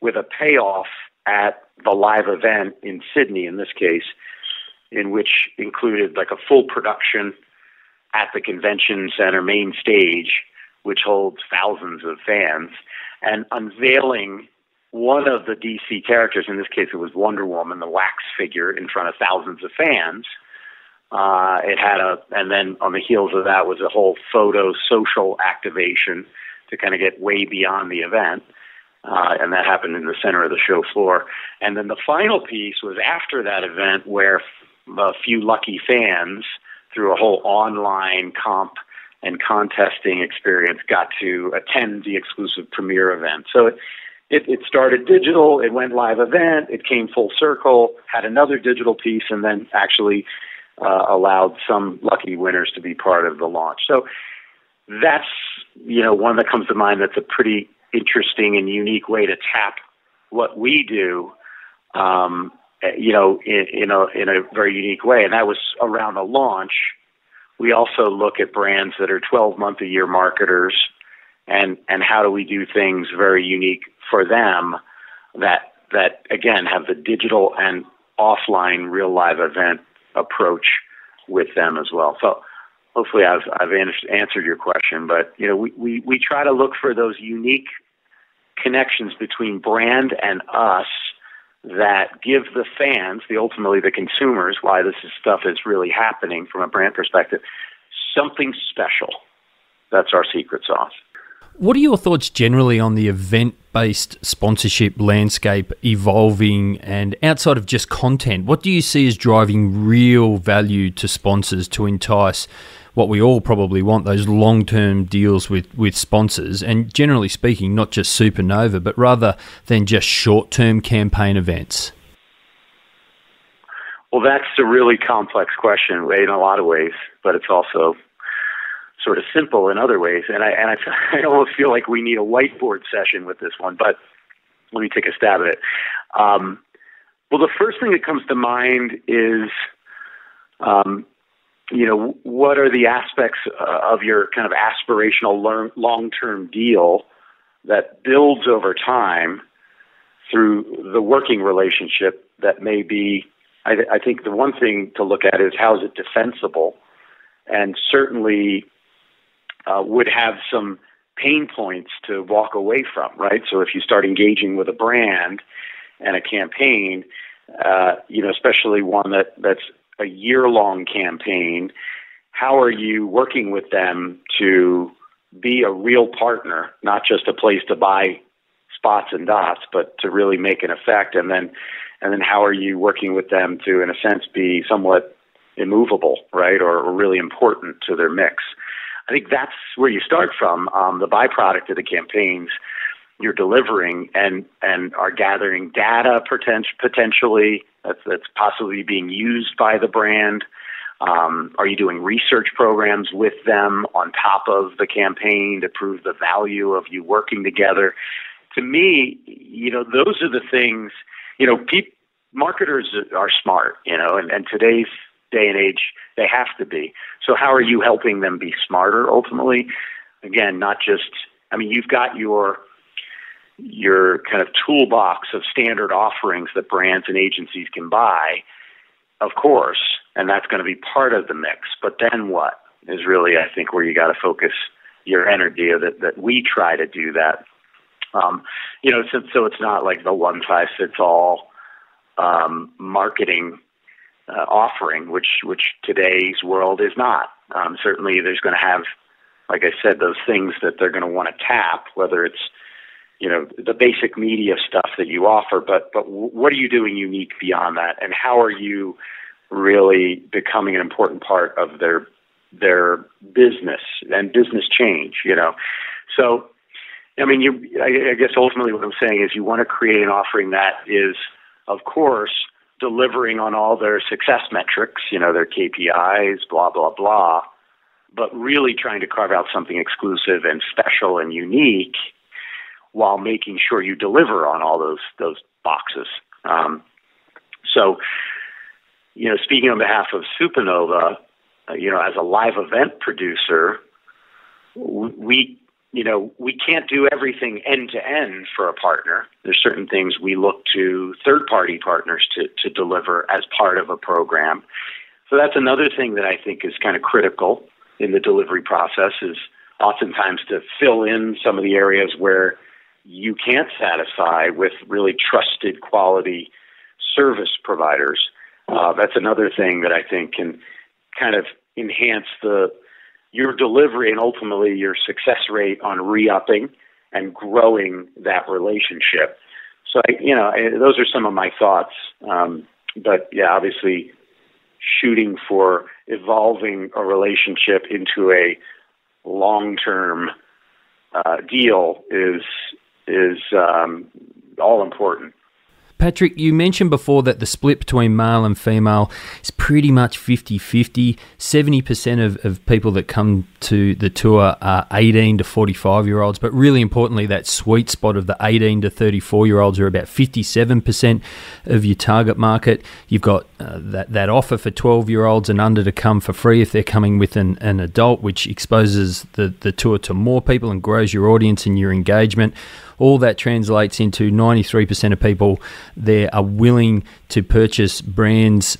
with a payoff at the live event in Sydney, in this case, in which included like a full production at the convention center main stage, which holds thousands of fans, and unveiling one of the DC characters, in this case it was Wonder Woman, the wax figure, in front of thousands of fans. Uh, it had a, and then on the heels of that was a whole photo social activation to kind of get way beyond the event. Uh, and that happened in the center of the show floor. And then the final piece was after that event, where a few lucky fans, through a whole online comp and contesting experience, got to attend the exclusive premiere event. So it, it, it started digital, it went live event, it came full circle, had another digital piece, and then actually uh, allowed some lucky winners to be part of the launch. So that's you know one that comes to mind. That's a pretty interesting and unique way to tap what we do, um, Uh, you know, in, in, a in a very unique way. And that was around a launch. We also look at brands that are 12 month a year marketers and and how do we do things very unique for them that that again have the digital and offline real live event approach with them as well. So hopefully I've I've answered your question, but you know we, we, we try to look for those unique connections between brand and us that give the fans, the ultimately the consumers, why this is stuff is really happening from a brand perspective, something special. That's our secret sauce. What are your thoughts generally on the event based sponsorship landscape evolving and outside of just content? What do you see as driving real value to sponsors to entice what we all probably want those long term deals with, with sponsors? And generally speaking, not just Supanova, but rather than just short term campaign events? Well, that's a really complex question in a lot of ways, but it's also sort of simple in other ways. And I and I, [laughs] I almost feel like we need a whiteboard session with this one. But let me take a stab at it. Um, well, the first thing that comes to mind is, um, you know, what are the aspects uh, of your kind of aspirational long-term deal that builds over time through the working relationship that may be. I, I think the one thing to look at is how is it defensible, and certainly uh, would have some pain points to walk away from, right? So if you start engaging with a brand and a campaign, uh, you know, especially one that that's a year long campaign, how are you working with them to be a real partner, not just a place to buy spots and dots, but to really make an effect? And then, and then how are you working with them to, in a sense, be somewhat immovable, right, or, really important to their mix? I think that's where you start from. Um, the byproduct of the campaigns you're delivering and and are gathering data potent- potentially that's that's possibly being used by the brand. Um, are you doing research programs with them on top of the campaign to prove the value of you working together? To me, you know, those are the things. You know, pe- marketers are smart. You know, and, and today's day and age, they have to be. So, how are you helping them be smarter ultimately? Again, not just, I mean, you've got your your kind of toolbox of standard offerings that brands and agencies can buy, of course, and that's going to be part of the mix. But then what is really, I think, where you got to focus your energy that, that we try to do that. Um, you know, so, so it's not like the one size fits all um, marketing uh, offering, which which today's world is not. Um, certainly, there's going to have, like I said, those things that they're going to want to tap, whether it's you know the basic media stuff that you offer, but but what are you doing unique beyond that, and how are you really becoming an important part of their their business and business change? You know, so I mean, you I, I guess ultimately what I'm saying is you want to create an offering that is, of course delivering on all their success metrics, you know, their KPIs, blah, blah, blah, but really trying to carve out something exclusive and special and unique while making sure you deliver on all those, those boxes. Um, so, you know, speaking on behalf of Supanova, uh, you know, as a live event producer, we you know, we can't do everything end to end for a partner. There's certain things we look to third party partners to, to deliver as part of a program. So that's another thing that I think is kind of critical in the delivery process is oftentimes to fill in some of the areas where you can't satisfy with really trusted quality service providers. Uh, that's another thing that I think can kind of enhance the your delivery and ultimately your success rate on re-upping and growing that relationship. So, I, you know, those are some of my thoughts. Um, but yeah, obviously, shooting for evolving a relationship into a long-term uh, deal is is um, all important. Patrick, you mentioned before that the split between male and female is pretty much 50 50. 70% of, of people that come to the tour are 18 to 45 year olds, but really importantly, that sweet spot of the 18 to 34 year olds are about 57% of your target market. You've got uh, that, that offer for 12 year olds and under to come for free if they're coming with an, an adult, which exposes the, the tour to more people and grows your audience and your engagement all that translates into 93% of people there are willing to purchase brands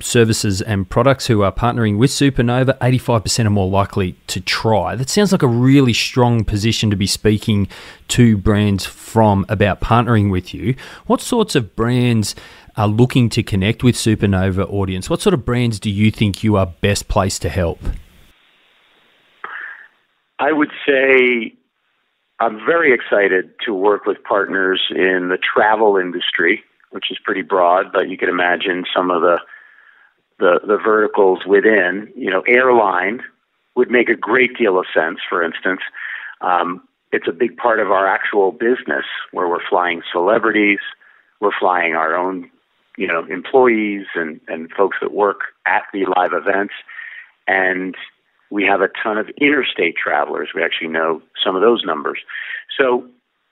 services and products who are partnering with Supanova, 85% are more likely to try. That sounds like a really strong position to be speaking to brands from about partnering with you. What sorts of brands are looking to connect with Supanova audience? What sort of brands do you think you are best placed to help? I would say I'm very excited to work with partners in the travel industry, which is pretty broad, but you can imagine some of the the, the verticals within. You know, airline would make a great deal of sense. For instance, um, it's a big part of our actual business where we're flying celebrities, we're flying our own, you know, employees and and folks that work at the live events, and we have a ton of interstate travelers. We actually know some of those numbers. So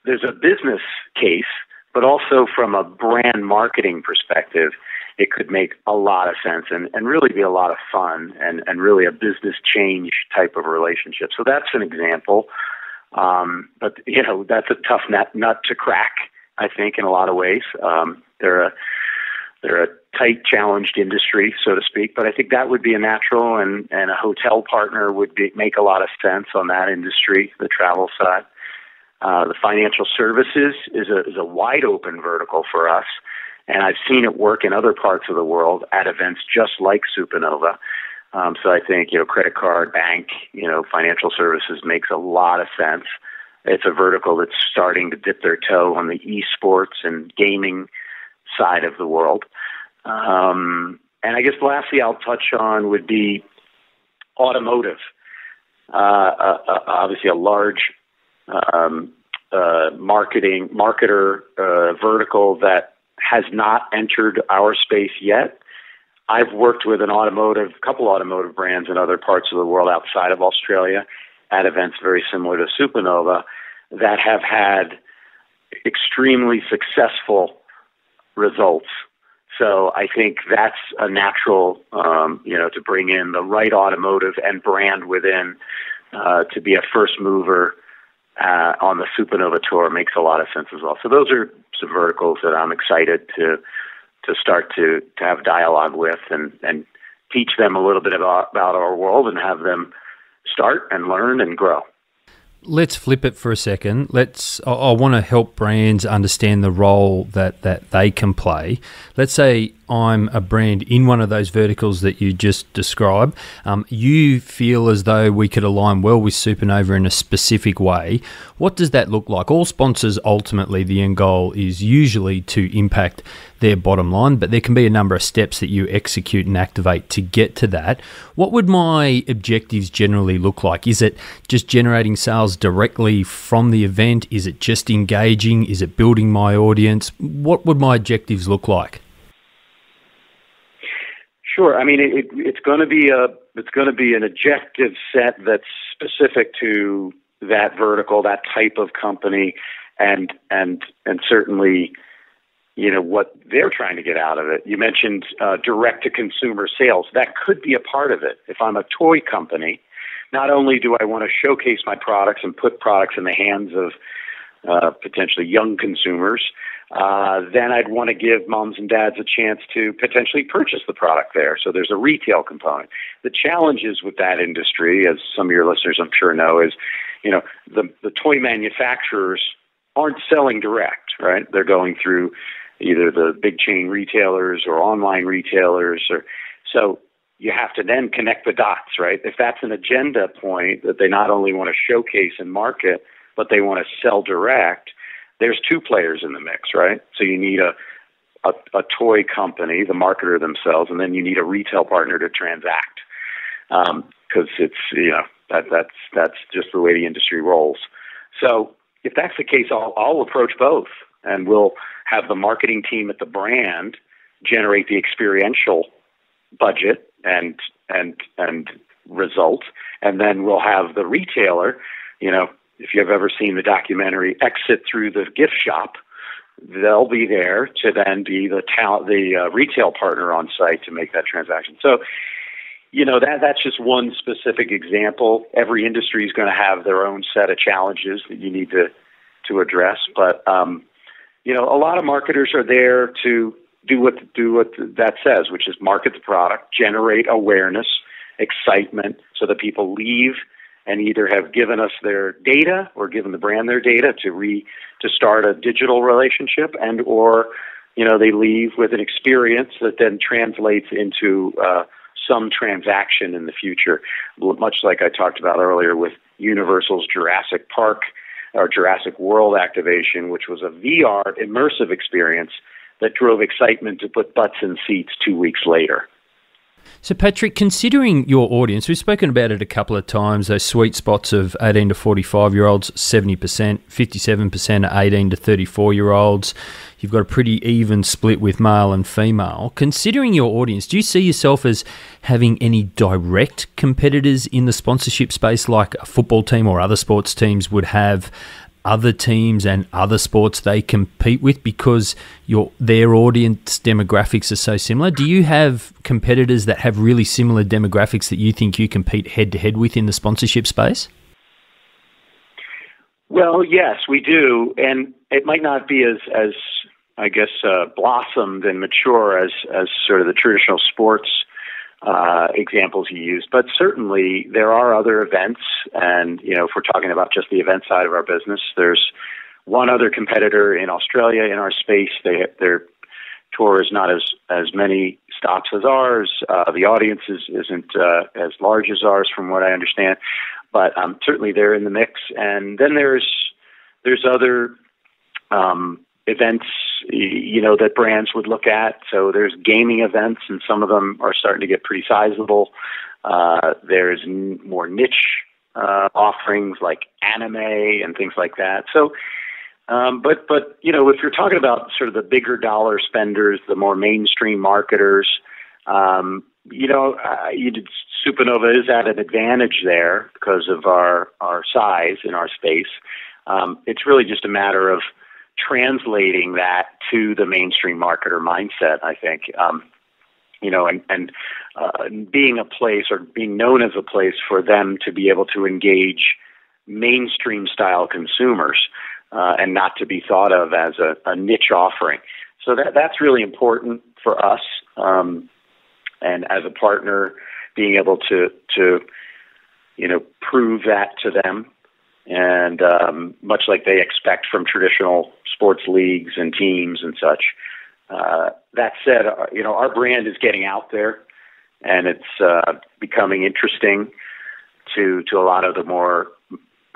there's a business case, but also from a brand marketing perspective, it could make a lot of sense and, and really be a lot of fun and, and really a business change type of relationship. So that's an example. Um, but, you know, that's a tough nut, nut to crack, I think, in a lot of ways. Um, they're a, they're a tight, challenged industry, so to speak. But I think that would be a natural, and and a hotel partner would be, make a lot of sense on that industry, the travel side. Uh, the financial services is a is a wide open vertical for us, and I've seen it work in other parts of the world at events just like Supanova. Um, so I think you know credit card, bank, you know financial services makes a lot of sense. It's a vertical that's starting to dip their toe on the esports and gaming side of the world. Um, and I guess lastly, I'll touch on would be automotive. Uh, uh, obviously, a large um, uh, marketing marketer uh, vertical that has not entered our space yet. I've worked with an automotive, couple automotive brands in other parts of the world outside of Australia at events very similar to Supanova that have had extremely successful results. So I think that's a natural, um, you know, to bring in the right automotive and brand within uh, to be a first mover uh, on the Supanova tour makes a lot of sense as well. So those are some verticals that I'm excited to to start to to have dialogue with and and teach them a little bit about about our world and have them start and learn and grow let's flip it for a second. Let's. I, I want to help brands understand the role that that they can play. Let's say I'm a brand in one of those verticals that you just described, um, you feel as though we could align well with Supanova in a specific way. What does that look like? All sponsors ultimately, the end goal is usually to impact their bottom line, but there can be a number of steps that you execute and activate to get to that. What would my objectives generally look like? Is it just generating sales directly from the event? Is it just engaging? Is it building my audience? What would my objectives look like? Sure. I mean, it, it's going to be a it's going to be an objective set that's specific to that vertical, that type of company, and and and certainly, you know, what they're trying to get out of it. You mentioned uh, direct to consumer sales. That could be a part of it. If I'm a toy company, not only do I want to showcase my products and put products in the hands of uh, potentially young consumers, uh, then I'd want to give moms and dads a chance to potentially purchase the product there. So there's a retail component. The challenges with that industry, as some of your listeners I'm sure know, is you know the the toy manufacturers aren't selling direct, right? They're going through either the big chain retailers or online retailers, or so you have to then connect the dots, right? If that's an agenda point that they not only want to showcase and market, but they want to sell direct there's two players in the mix, right? So you need a, a, a toy company, the marketer themselves, and then you need a retail partner to transact because um, it's you know that that's that's just the way the industry rolls. So if that's the case, I'll, I'll approach both. and we'll have the marketing team at the brand generate the experiential budget and and and result, and then we'll have the retailer, you know, if you've ever seen the documentary Exit Through the Gift Shop, they'll be there to then be the talent, the uh, retail partner on site to make that transaction. So, you know that that's just one specific example. Every industry is going to have their own set of challenges that you need to to address, but um, you know a lot of marketers are there to do what do what that says, which is market the product, generate awareness, excitement, so that people leave and either have given us their data or given the brand their data to re to start a digital relationship and or you know they leave with an experience that then translates into uh, some transaction in the future. Much like i talked about earlier with universal's jurassic park or jurassic world activation which was a vr immersive experience that drove excitement to put butts in seats two weeks later so, Patrick, considering your audience, we've spoken about it a couple of times those sweet spots of 18 to 45 year olds, 70%, 57% are 18 to 34 year olds. You've got a pretty even split with male and female. Considering your audience, do you see yourself as having any direct competitors in the sponsorship space like a football team or other sports teams would have other teams and other sports they compete with because your their audience demographics are so similar? Do you have competitors that have really similar demographics that you think you compete head to head with in the sponsorship space? Well, yes, we do, and it might not be as as I guess uh, blossomed and mature as as sort of the traditional sports uh, examples you used, but certainly there are other events, and you know, if we're talking about just the event side of our business, there's one other competitor in Australia in our space. They their tour is not as as many stops as ours. Uh, the audience is, isn't uh, as large as ours, from what I understand, but um, certainly they're in the mix. And then there's there's other um, events you know that brands would look at. So there's gaming events, and some of them are starting to get pretty sizable. Uh, there's n- more niche uh, offerings like anime and things like that. So, um, but but you know if you're talking about sort of the bigger dollar spenders, the more mainstream marketers. Um, you know, uh, you did, Supanova is at an advantage there because of our our size in our space. Um, it's really just a matter of translating that to the mainstream marketer mindset, I think. Um, you know, and, and uh, being a place or being known as a place for them to be able to engage mainstream style consumers uh, and not to be thought of as a, a niche offering. So that that's really important for us, um, and as a partner, being able to to you know prove that to them and um, much like they expect from traditional sports leagues and teams and such. Uh, that said, uh, you know our brand is getting out there, and it's uh, becoming interesting to to a lot of the more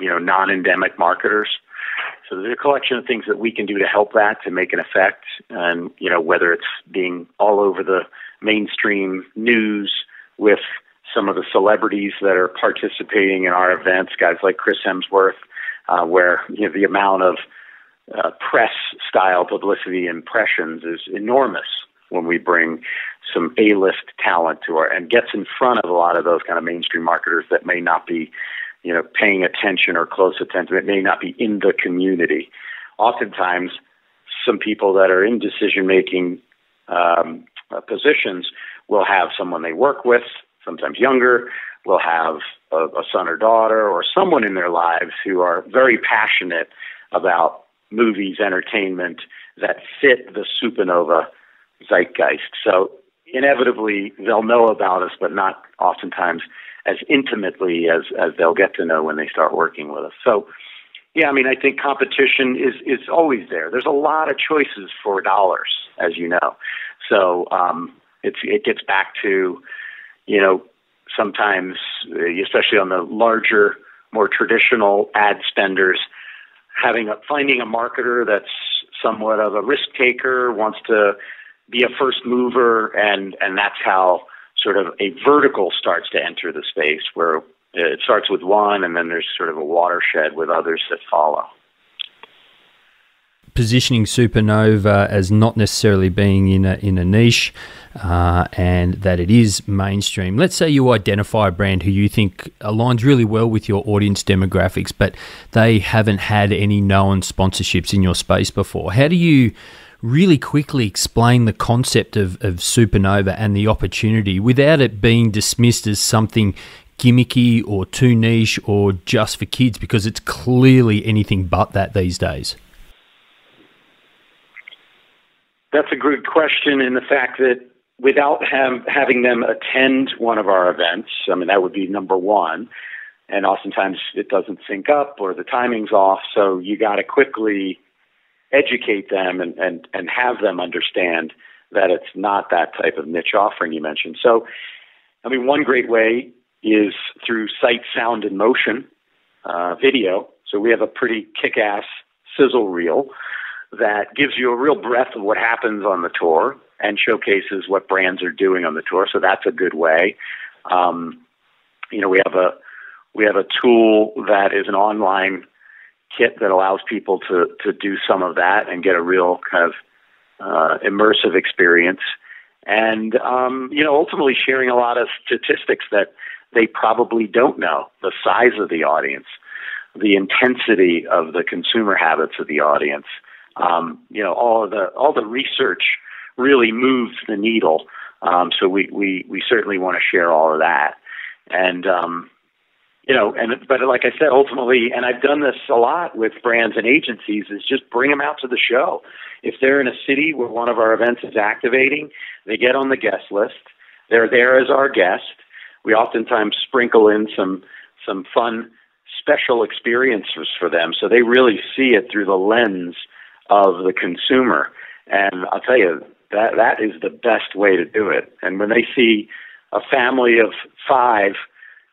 you know non-endemic marketers. So there's a collection of things that we can do to help that to make an effect, and you know whether it's being all over the mainstream news with some of the celebrities that are participating in our events, guys like Chris Hemsworth, uh, where you know, the amount of uh, press style publicity impressions is enormous when we bring some A-list talent to our and gets in front of a lot of those kind of mainstream marketers that may not be, you know, paying attention or close attention. It may not be in the community. Oftentimes, some people that are in decision making um, uh, positions will have someone they work with sometimes younger, will have a, a son or daughter or someone in their lives who are very passionate about movies, entertainment that fit the supanova zeitgeist. So inevitably they'll know about us, but not oftentimes as intimately as, as they'll get to know when they start working with us. So yeah, I mean, I think competition is is always there. There's a lot of choices for dollars, as you know. So um, it's it gets back to you know, sometimes, uh, especially on the larger, more traditional ad spenders, having a, finding a marketer that's somewhat of a risk taker, wants to be a first mover, and and that's how sort of a vertical starts to enter the space where it starts with one, and then there's sort of a watershed with others that follow. Positioning Supanova as not necessarily being in a, in a niche uh, and that it is mainstream. Let's say you identify a brand who you think aligns really well with your audience demographics, but they haven't had any known sponsorships in your space before. How do you really quickly explain the concept of, of supanova and the opportunity without it being dismissed as something gimmicky or too niche or just for kids because it's clearly anything but that these days? That's a good question in the fact that without have, having them attend one of our events, I mean, that would be number one. And oftentimes it doesn't sync up or the timing's off. So you got to quickly educate them and, and, and have them understand that it's not that type of niche offering you mentioned. So, I mean, one great way is through sight, sound, and motion uh, video. So we have a pretty kick ass sizzle reel that gives you a real breadth of what happens on the tour and showcases what brands are doing on the tour. So that's a good way. Um, you know, we have a we have a tool that is an online kit that allows people to to do some of that and get a real kind of uh, immersive experience. And um, you know, ultimately sharing a lot of statistics that they probably don't know: the size of the audience, the intensity of the consumer habits of the audience. Um, you know, all the all the research really moves the needle. Um, so we, we we certainly want to share all of that. And um, you know, and but like I said, ultimately, and I've done this a lot with brands and agencies, is just bring them out to the show. If they're in a city where one of our events is activating, they get on the guest list. They're there as our guest. We oftentimes sprinkle in some some fun special experiences for them, so they really see it through the lens of the consumer. And I'll tell you that that is the best way to do it. And when they see a family of five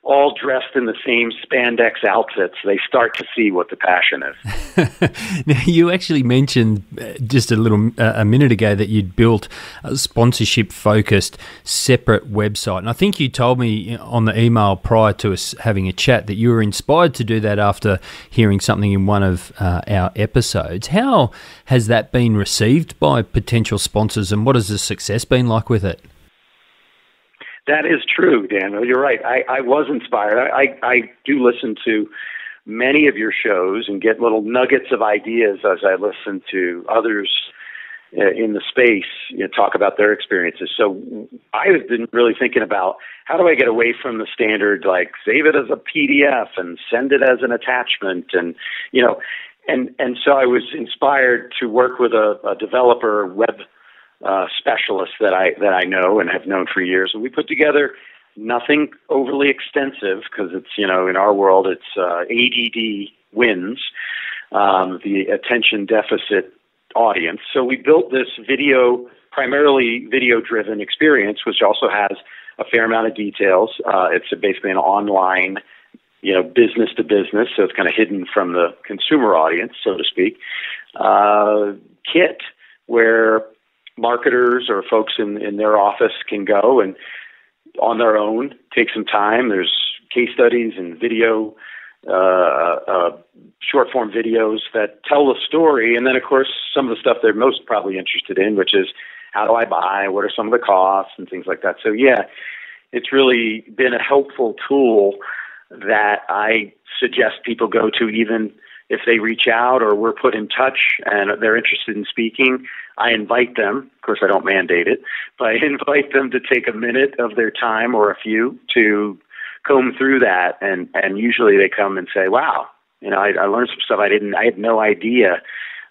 all dressed in the same spandex outfits, they start to see what the passion is. [laughs] now, you actually mentioned uh, just a little uh, a minute ago that you'd built a sponsorship focused separate website, and I think you told me on the email prior to us having a chat that you were inspired to do that after hearing something in one of uh, our episodes. How has that been received by potential sponsors, and what has the success been like with it? That is true, Daniel. You're right. I, I was inspired. I, I, I do listen to many of your shows and get little nuggets of ideas as I listen to others uh, in the space you know, talk about their experiences. So I was been really thinking about how do I get away from the standard like save it as a PDF and send it as an attachment and you know and and so I was inspired to work with a, a developer web uh, specialists that I that I know and have known for years, and we put together nothing overly extensive because it's you know in our world it's uh, ADD wins um, the attention deficit audience. So we built this video primarily video driven experience, which also has a fair amount of details. Uh, it's basically an online you know, business to business, so it's kind of hidden from the consumer audience, so to speak. Uh, kit, where marketers or folks in, in their office can go and on their own take some time. There's case studies and video, uh, uh, short form videos that tell the story. And then, of course, some of the stuff they're most probably interested in, which is how do I buy? What are some of the costs and things like that. So, yeah, it's really been a helpful tool that I suggest people go to even if they reach out or we're put in touch and they're interested in speaking, I invite them. Of course, I don't mandate it, but I [laughs] invite them to take a minute of their time or a few to comb through that. And, and usually they come and say, wow, you know, I, I learned some stuff I didn't, I had no idea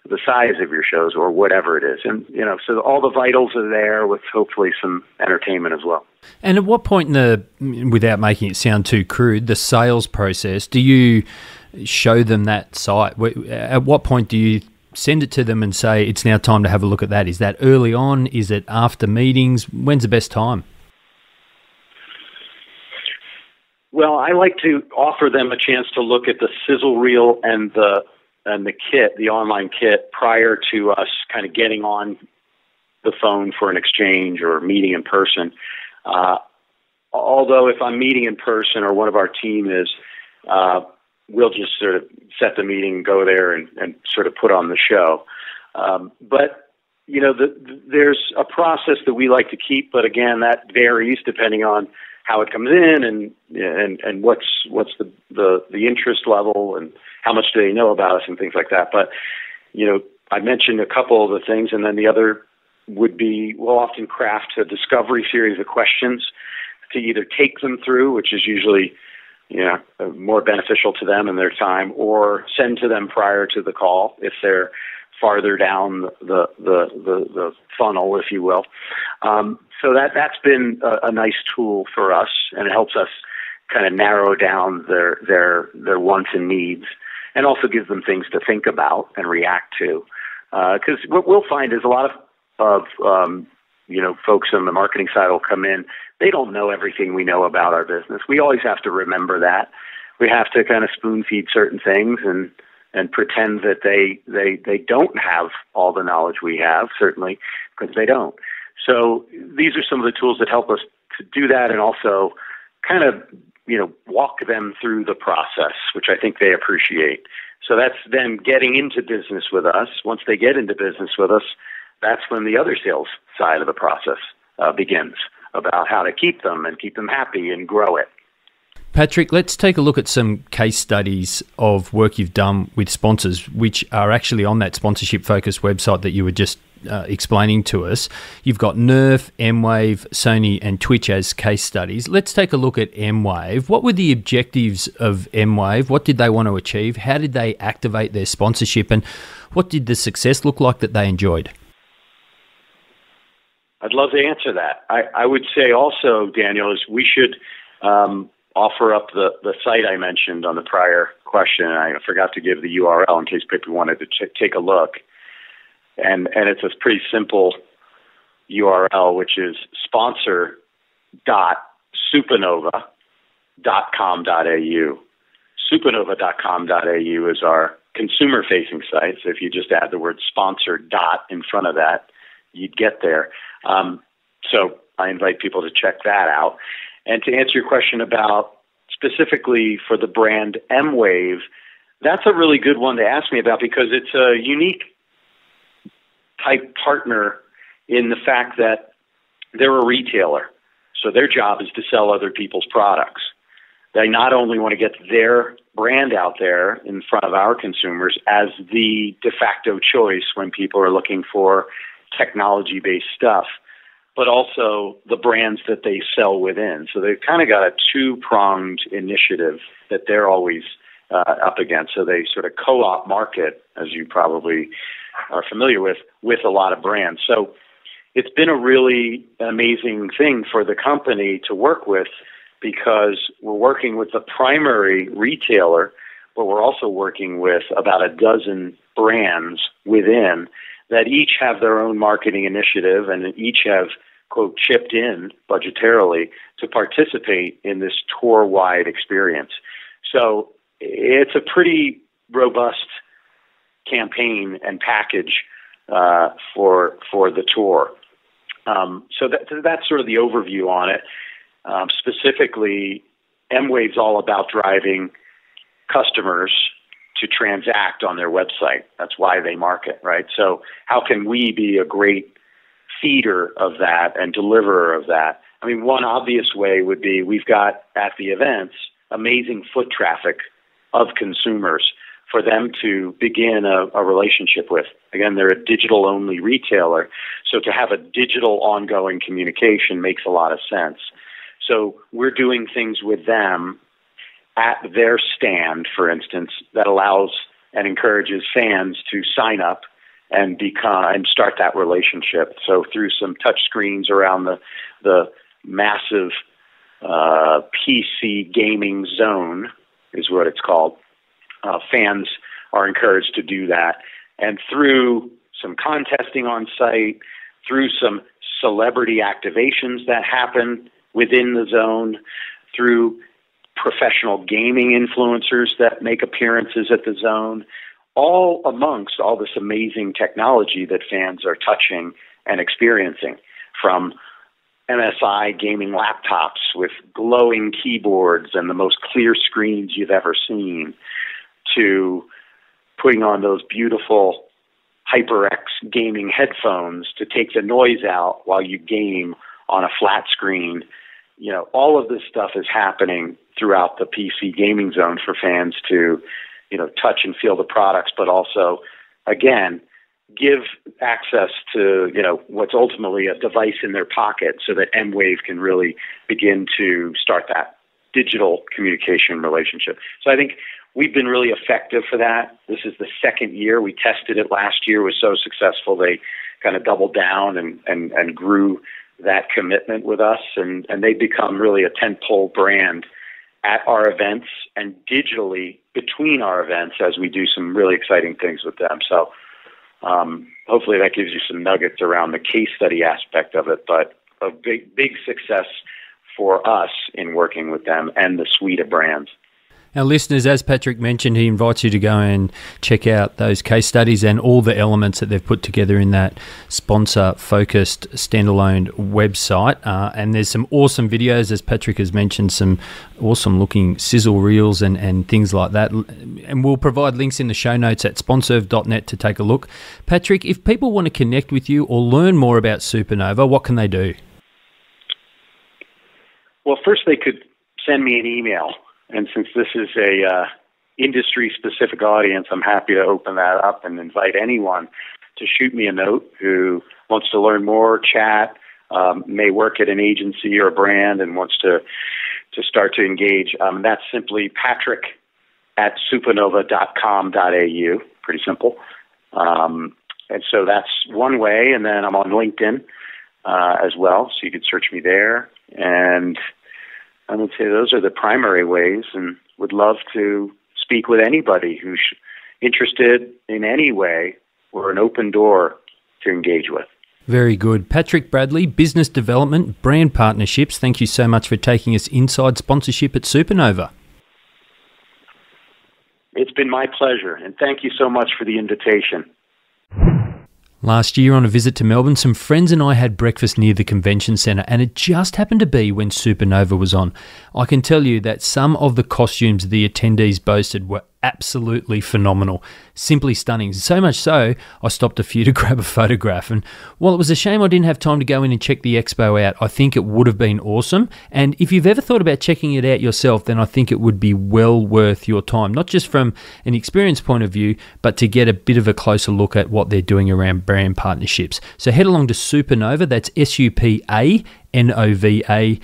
the size of your shows or whatever it is. And, you know, so all the vitals are there with hopefully some entertainment as well. And at what point in the, without making it sound too crude, the sales process, do you show them that site? At what point do you send it to them and say it's now time to have a look at that? Is that early on? Is it after meetings? When's the best time? Well, I like to offer them a chance to look at the sizzle reel and the and the kit, the online kit, prior to us kind of getting on the phone for an exchange or meeting in person. Uh, although, if I'm meeting in person or one of our team is, uh, we'll just sort of set the meeting, go there, and, and sort of put on the show. Um, but you know, the, the, there's a process that we like to keep, but again, that varies depending on how it comes in and and and what's what's the the the interest level and how much do they know about us and things like that. But you know, I mentioned a couple of the things, and then the other would be we'll often craft a discovery series of questions to either take them through, which is usually you know more beneficial to them and their time, or send to them prior to the call if they're farther down the the the, the funnel, if you will. Um, so that that's been a, a nice tool for us, and it helps us kind of narrow down their their their wants and needs, and also gives them things to think about and react to. Because uh, what we'll find is a lot of of um, you know folks on the marketing side will come in. They don't know everything we know about our business. We always have to remember that. We have to kind of spoon feed certain things and and pretend that they they they don't have all the knowledge we have certainly because they don't so these are some of the tools that help us to do that and also kind of you know walk them through the process which i think they appreciate so that's them getting into business with us once they get into business with us that's when the other sales side of the process uh, begins about how to keep them and keep them happy and grow it Patrick, let's take a look at some case studies of work you've done with sponsors, which are actually on that sponsorship focused website that you were just uh, explaining to us. You've got Nerf, MWave, Sony, and Twitch as case studies. Let's take a look at MWave. What were the objectives of MWave? What did they want to achieve? How did they activate their sponsorship? And what did the success look like that they enjoyed? I'd love to answer that. I, I would say also, Daniel, is we should um, offer up the, the site I mentioned on the prior question. I forgot to give the URL in case people wanted to ch- take a look. And, and it's a pretty simple URL, which is sponsor.supanova.com.au. Supanova.com.au is our consumer facing site. So if you just add the word sponsor dot in front of that, you'd get there. Um, so I invite people to check that out. And to answer your question about specifically for the brand MWave, that's a really good one to ask me about because it's a unique type partner in the fact that they're a retailer. So their job is to sell other people's products. They not only want to get their brand out there in front of our consumers as the de facto choice when people are looking for technology based stuff, but also the brands that they sell within. So they've kind of got a two pronged initiative that they're always uh, up against. So they sort of co op market, as you probably are familiar with, with a lot of brands. So it's been a really amazing thing for the company to work with because we're working with the primary retailer, but we're also working with about a dozen brands within that each have their own marketing initiative and each have quote chipped in budgetarily to participate in this tour wide experience. So it's a pretty robust campaign and package uh, for for the tour. Um, so that, that's sort of the overview on it. Um, specifically, MWave's all about driving customers to transact on their website. That's why they market, right? So how can we be a great feeder of that and deliverer of that. I mean, one obvious way would be we've got at the events amazing foot traffic of consumers for them to begin a, a relationship with. Again, they're a digital only retailer, so to have a digital ongoing communication makes a lot of sense. So we're doing things with them at their stand, for instance, that allows and encourages fans to sign up and become and start that relationship. So through some touch screens around the the massive uh, PC gaming zone is what it's called. Uh, fans are encouraged to do that, and through some contesting on site, through some celebrity activations that happen within the zone, through professional gaming influencers that make appearances at the zone, all amongst all this amazing technology that fans are touching and experiencing from MSI gaming laptops with glowing keyboards and the most clear screens you've ever seen to putting on those beautiful HyperX gaming headphones to take the noise out while you game on a flat screen. You know, all of this stuff is happening throughout the PC gaming zone for fans to, you know, touch and feel the products, but also, again, give access to you know what's ultimately a device in their pocket so that MWave can really begin to start that digital communication relationship. So I think we've been really effective for that. This is the second year we tested it last year was so successful they kind of doubled down and and and grew that commitment with us and and they become really a tentpole brand at our events and digitally between our events as we do some really exciting things with them. So um, hopefully that gives you some nuggets around the case study aspect of it, but a big, big success for us in working with them and the suite of brands. Our listeners, as Patrick mentioned, he invites you to go and check out those case studies and all the elements that they've put together in that sponsor focused standalone website. Uh, and there's some awesome videos, as Patrick has mentioned, some awesome looking sizzle reels and, and things like that. And we'll provide links in the show notes at sponserve.net to take a look. Patrick, if people want to connect with you or learn more about Supanova, what can they do? Well, first they could send me an email and since this is a uh, industry specific audience, I'm happy to open that up and invite anyone to shoot me a note who wants to learn more, chat, um, may work at an agency or a brand and wants to to start to engage. Um, that's simply Patrick at supanova.com.au. Pretty simple. Um, and so that's one way. And then I'm on LinkedIn uh, as well, so you can search me there. And I would say those are the primary ways, and would love to speak with anybody who's interested in any way. We're an open door to engage with. Very good. Patrick Bradley, Business Development, Brand Partnerships, thank you so much for taking us inside sponsorship at Supanova. It's been my pleasure, and thank you so much for the invitation. Last year, on a visit to Melbourne, some friends and I had breakfast near the convention centre, and it just happened to be when Supanova was on. I can tell you that some of the costumes the attendees boasted were absolutely phenomenal. Simply stunning. So much so, I stopped a few [laughs] to grab a photograph. And while it was a shame I didn't have time to go in and check the expo out, I think it would have been awesome. And if you've ever thought about checking it out yourself, then I think it would be well worth your time, not just from an experience point of view, but to get a bit of a closer look at what they're doing around brand partnerships. So head along to Supanova, that's S U P A nova.com.au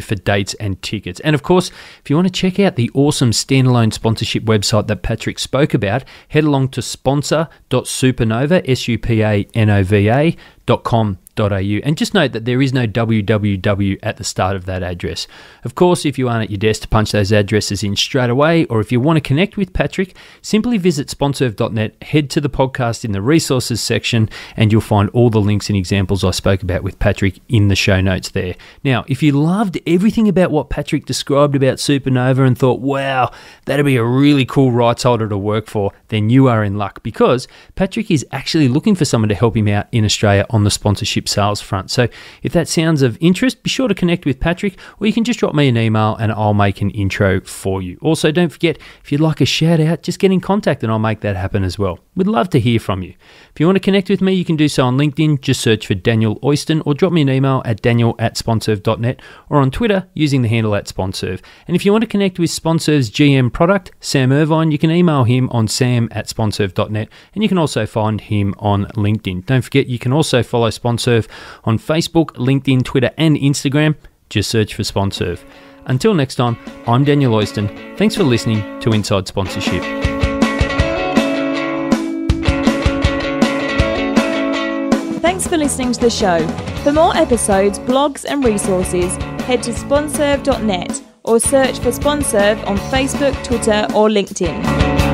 for dates and tickets. And of course, if you want to check out the awesome standalone sponsorship website that Patrick spoke about, head along to sponsor.supanova, S-U-P-A-N-O-V-A.com and just note that there is no www at the start of that address. Of course, if you aren't at your desk to punch those addresses in straight away, or if you want to connect with Patrick, simply visit sponserve.net, head to the podcast in the resources section, and you'll find all the links and examples I spoke about with Patrick in the show notes there. Now, if you loved everything about what Patrick described about Supanova and thought, wow, that'd be a really cool rights holder to work for, then you are in luck because Patrick is actually looking for someone to help him out in Australia on the sponsorship sales front. So if that sounds of interest, be sure to connect with Patrick or you can just drop me an email and I'll make an intro for you. Also, don't forget, if you'd like a shout out, just get in contact and I'll make that happen as well. We'd love to hear from you. If you want to connect with me, you can do so on LinkedIn. Just search for Daniel Oyston or drop me an email at daniel at sponserve.net or on Twitter using the handle at sponserve. And if you want to connect with Sponserve's GM product, Sam Irvine, you can email him on sam at sponserve.net and you can also find him on LinkedIn. Don't forget, you can also follow Sponserve On Facebook, LinkedIn, Twitter, and Instagram. Just search for Sponserve. Until next time, I'm Daniel Oyston. Thanks for listening to Inside Sponsorship. Thanks for listening to the show. For more episodes, blogs, and resources, head to sponserve.net or search for Sponserve on Facebook, Twitter, or LinkedIn.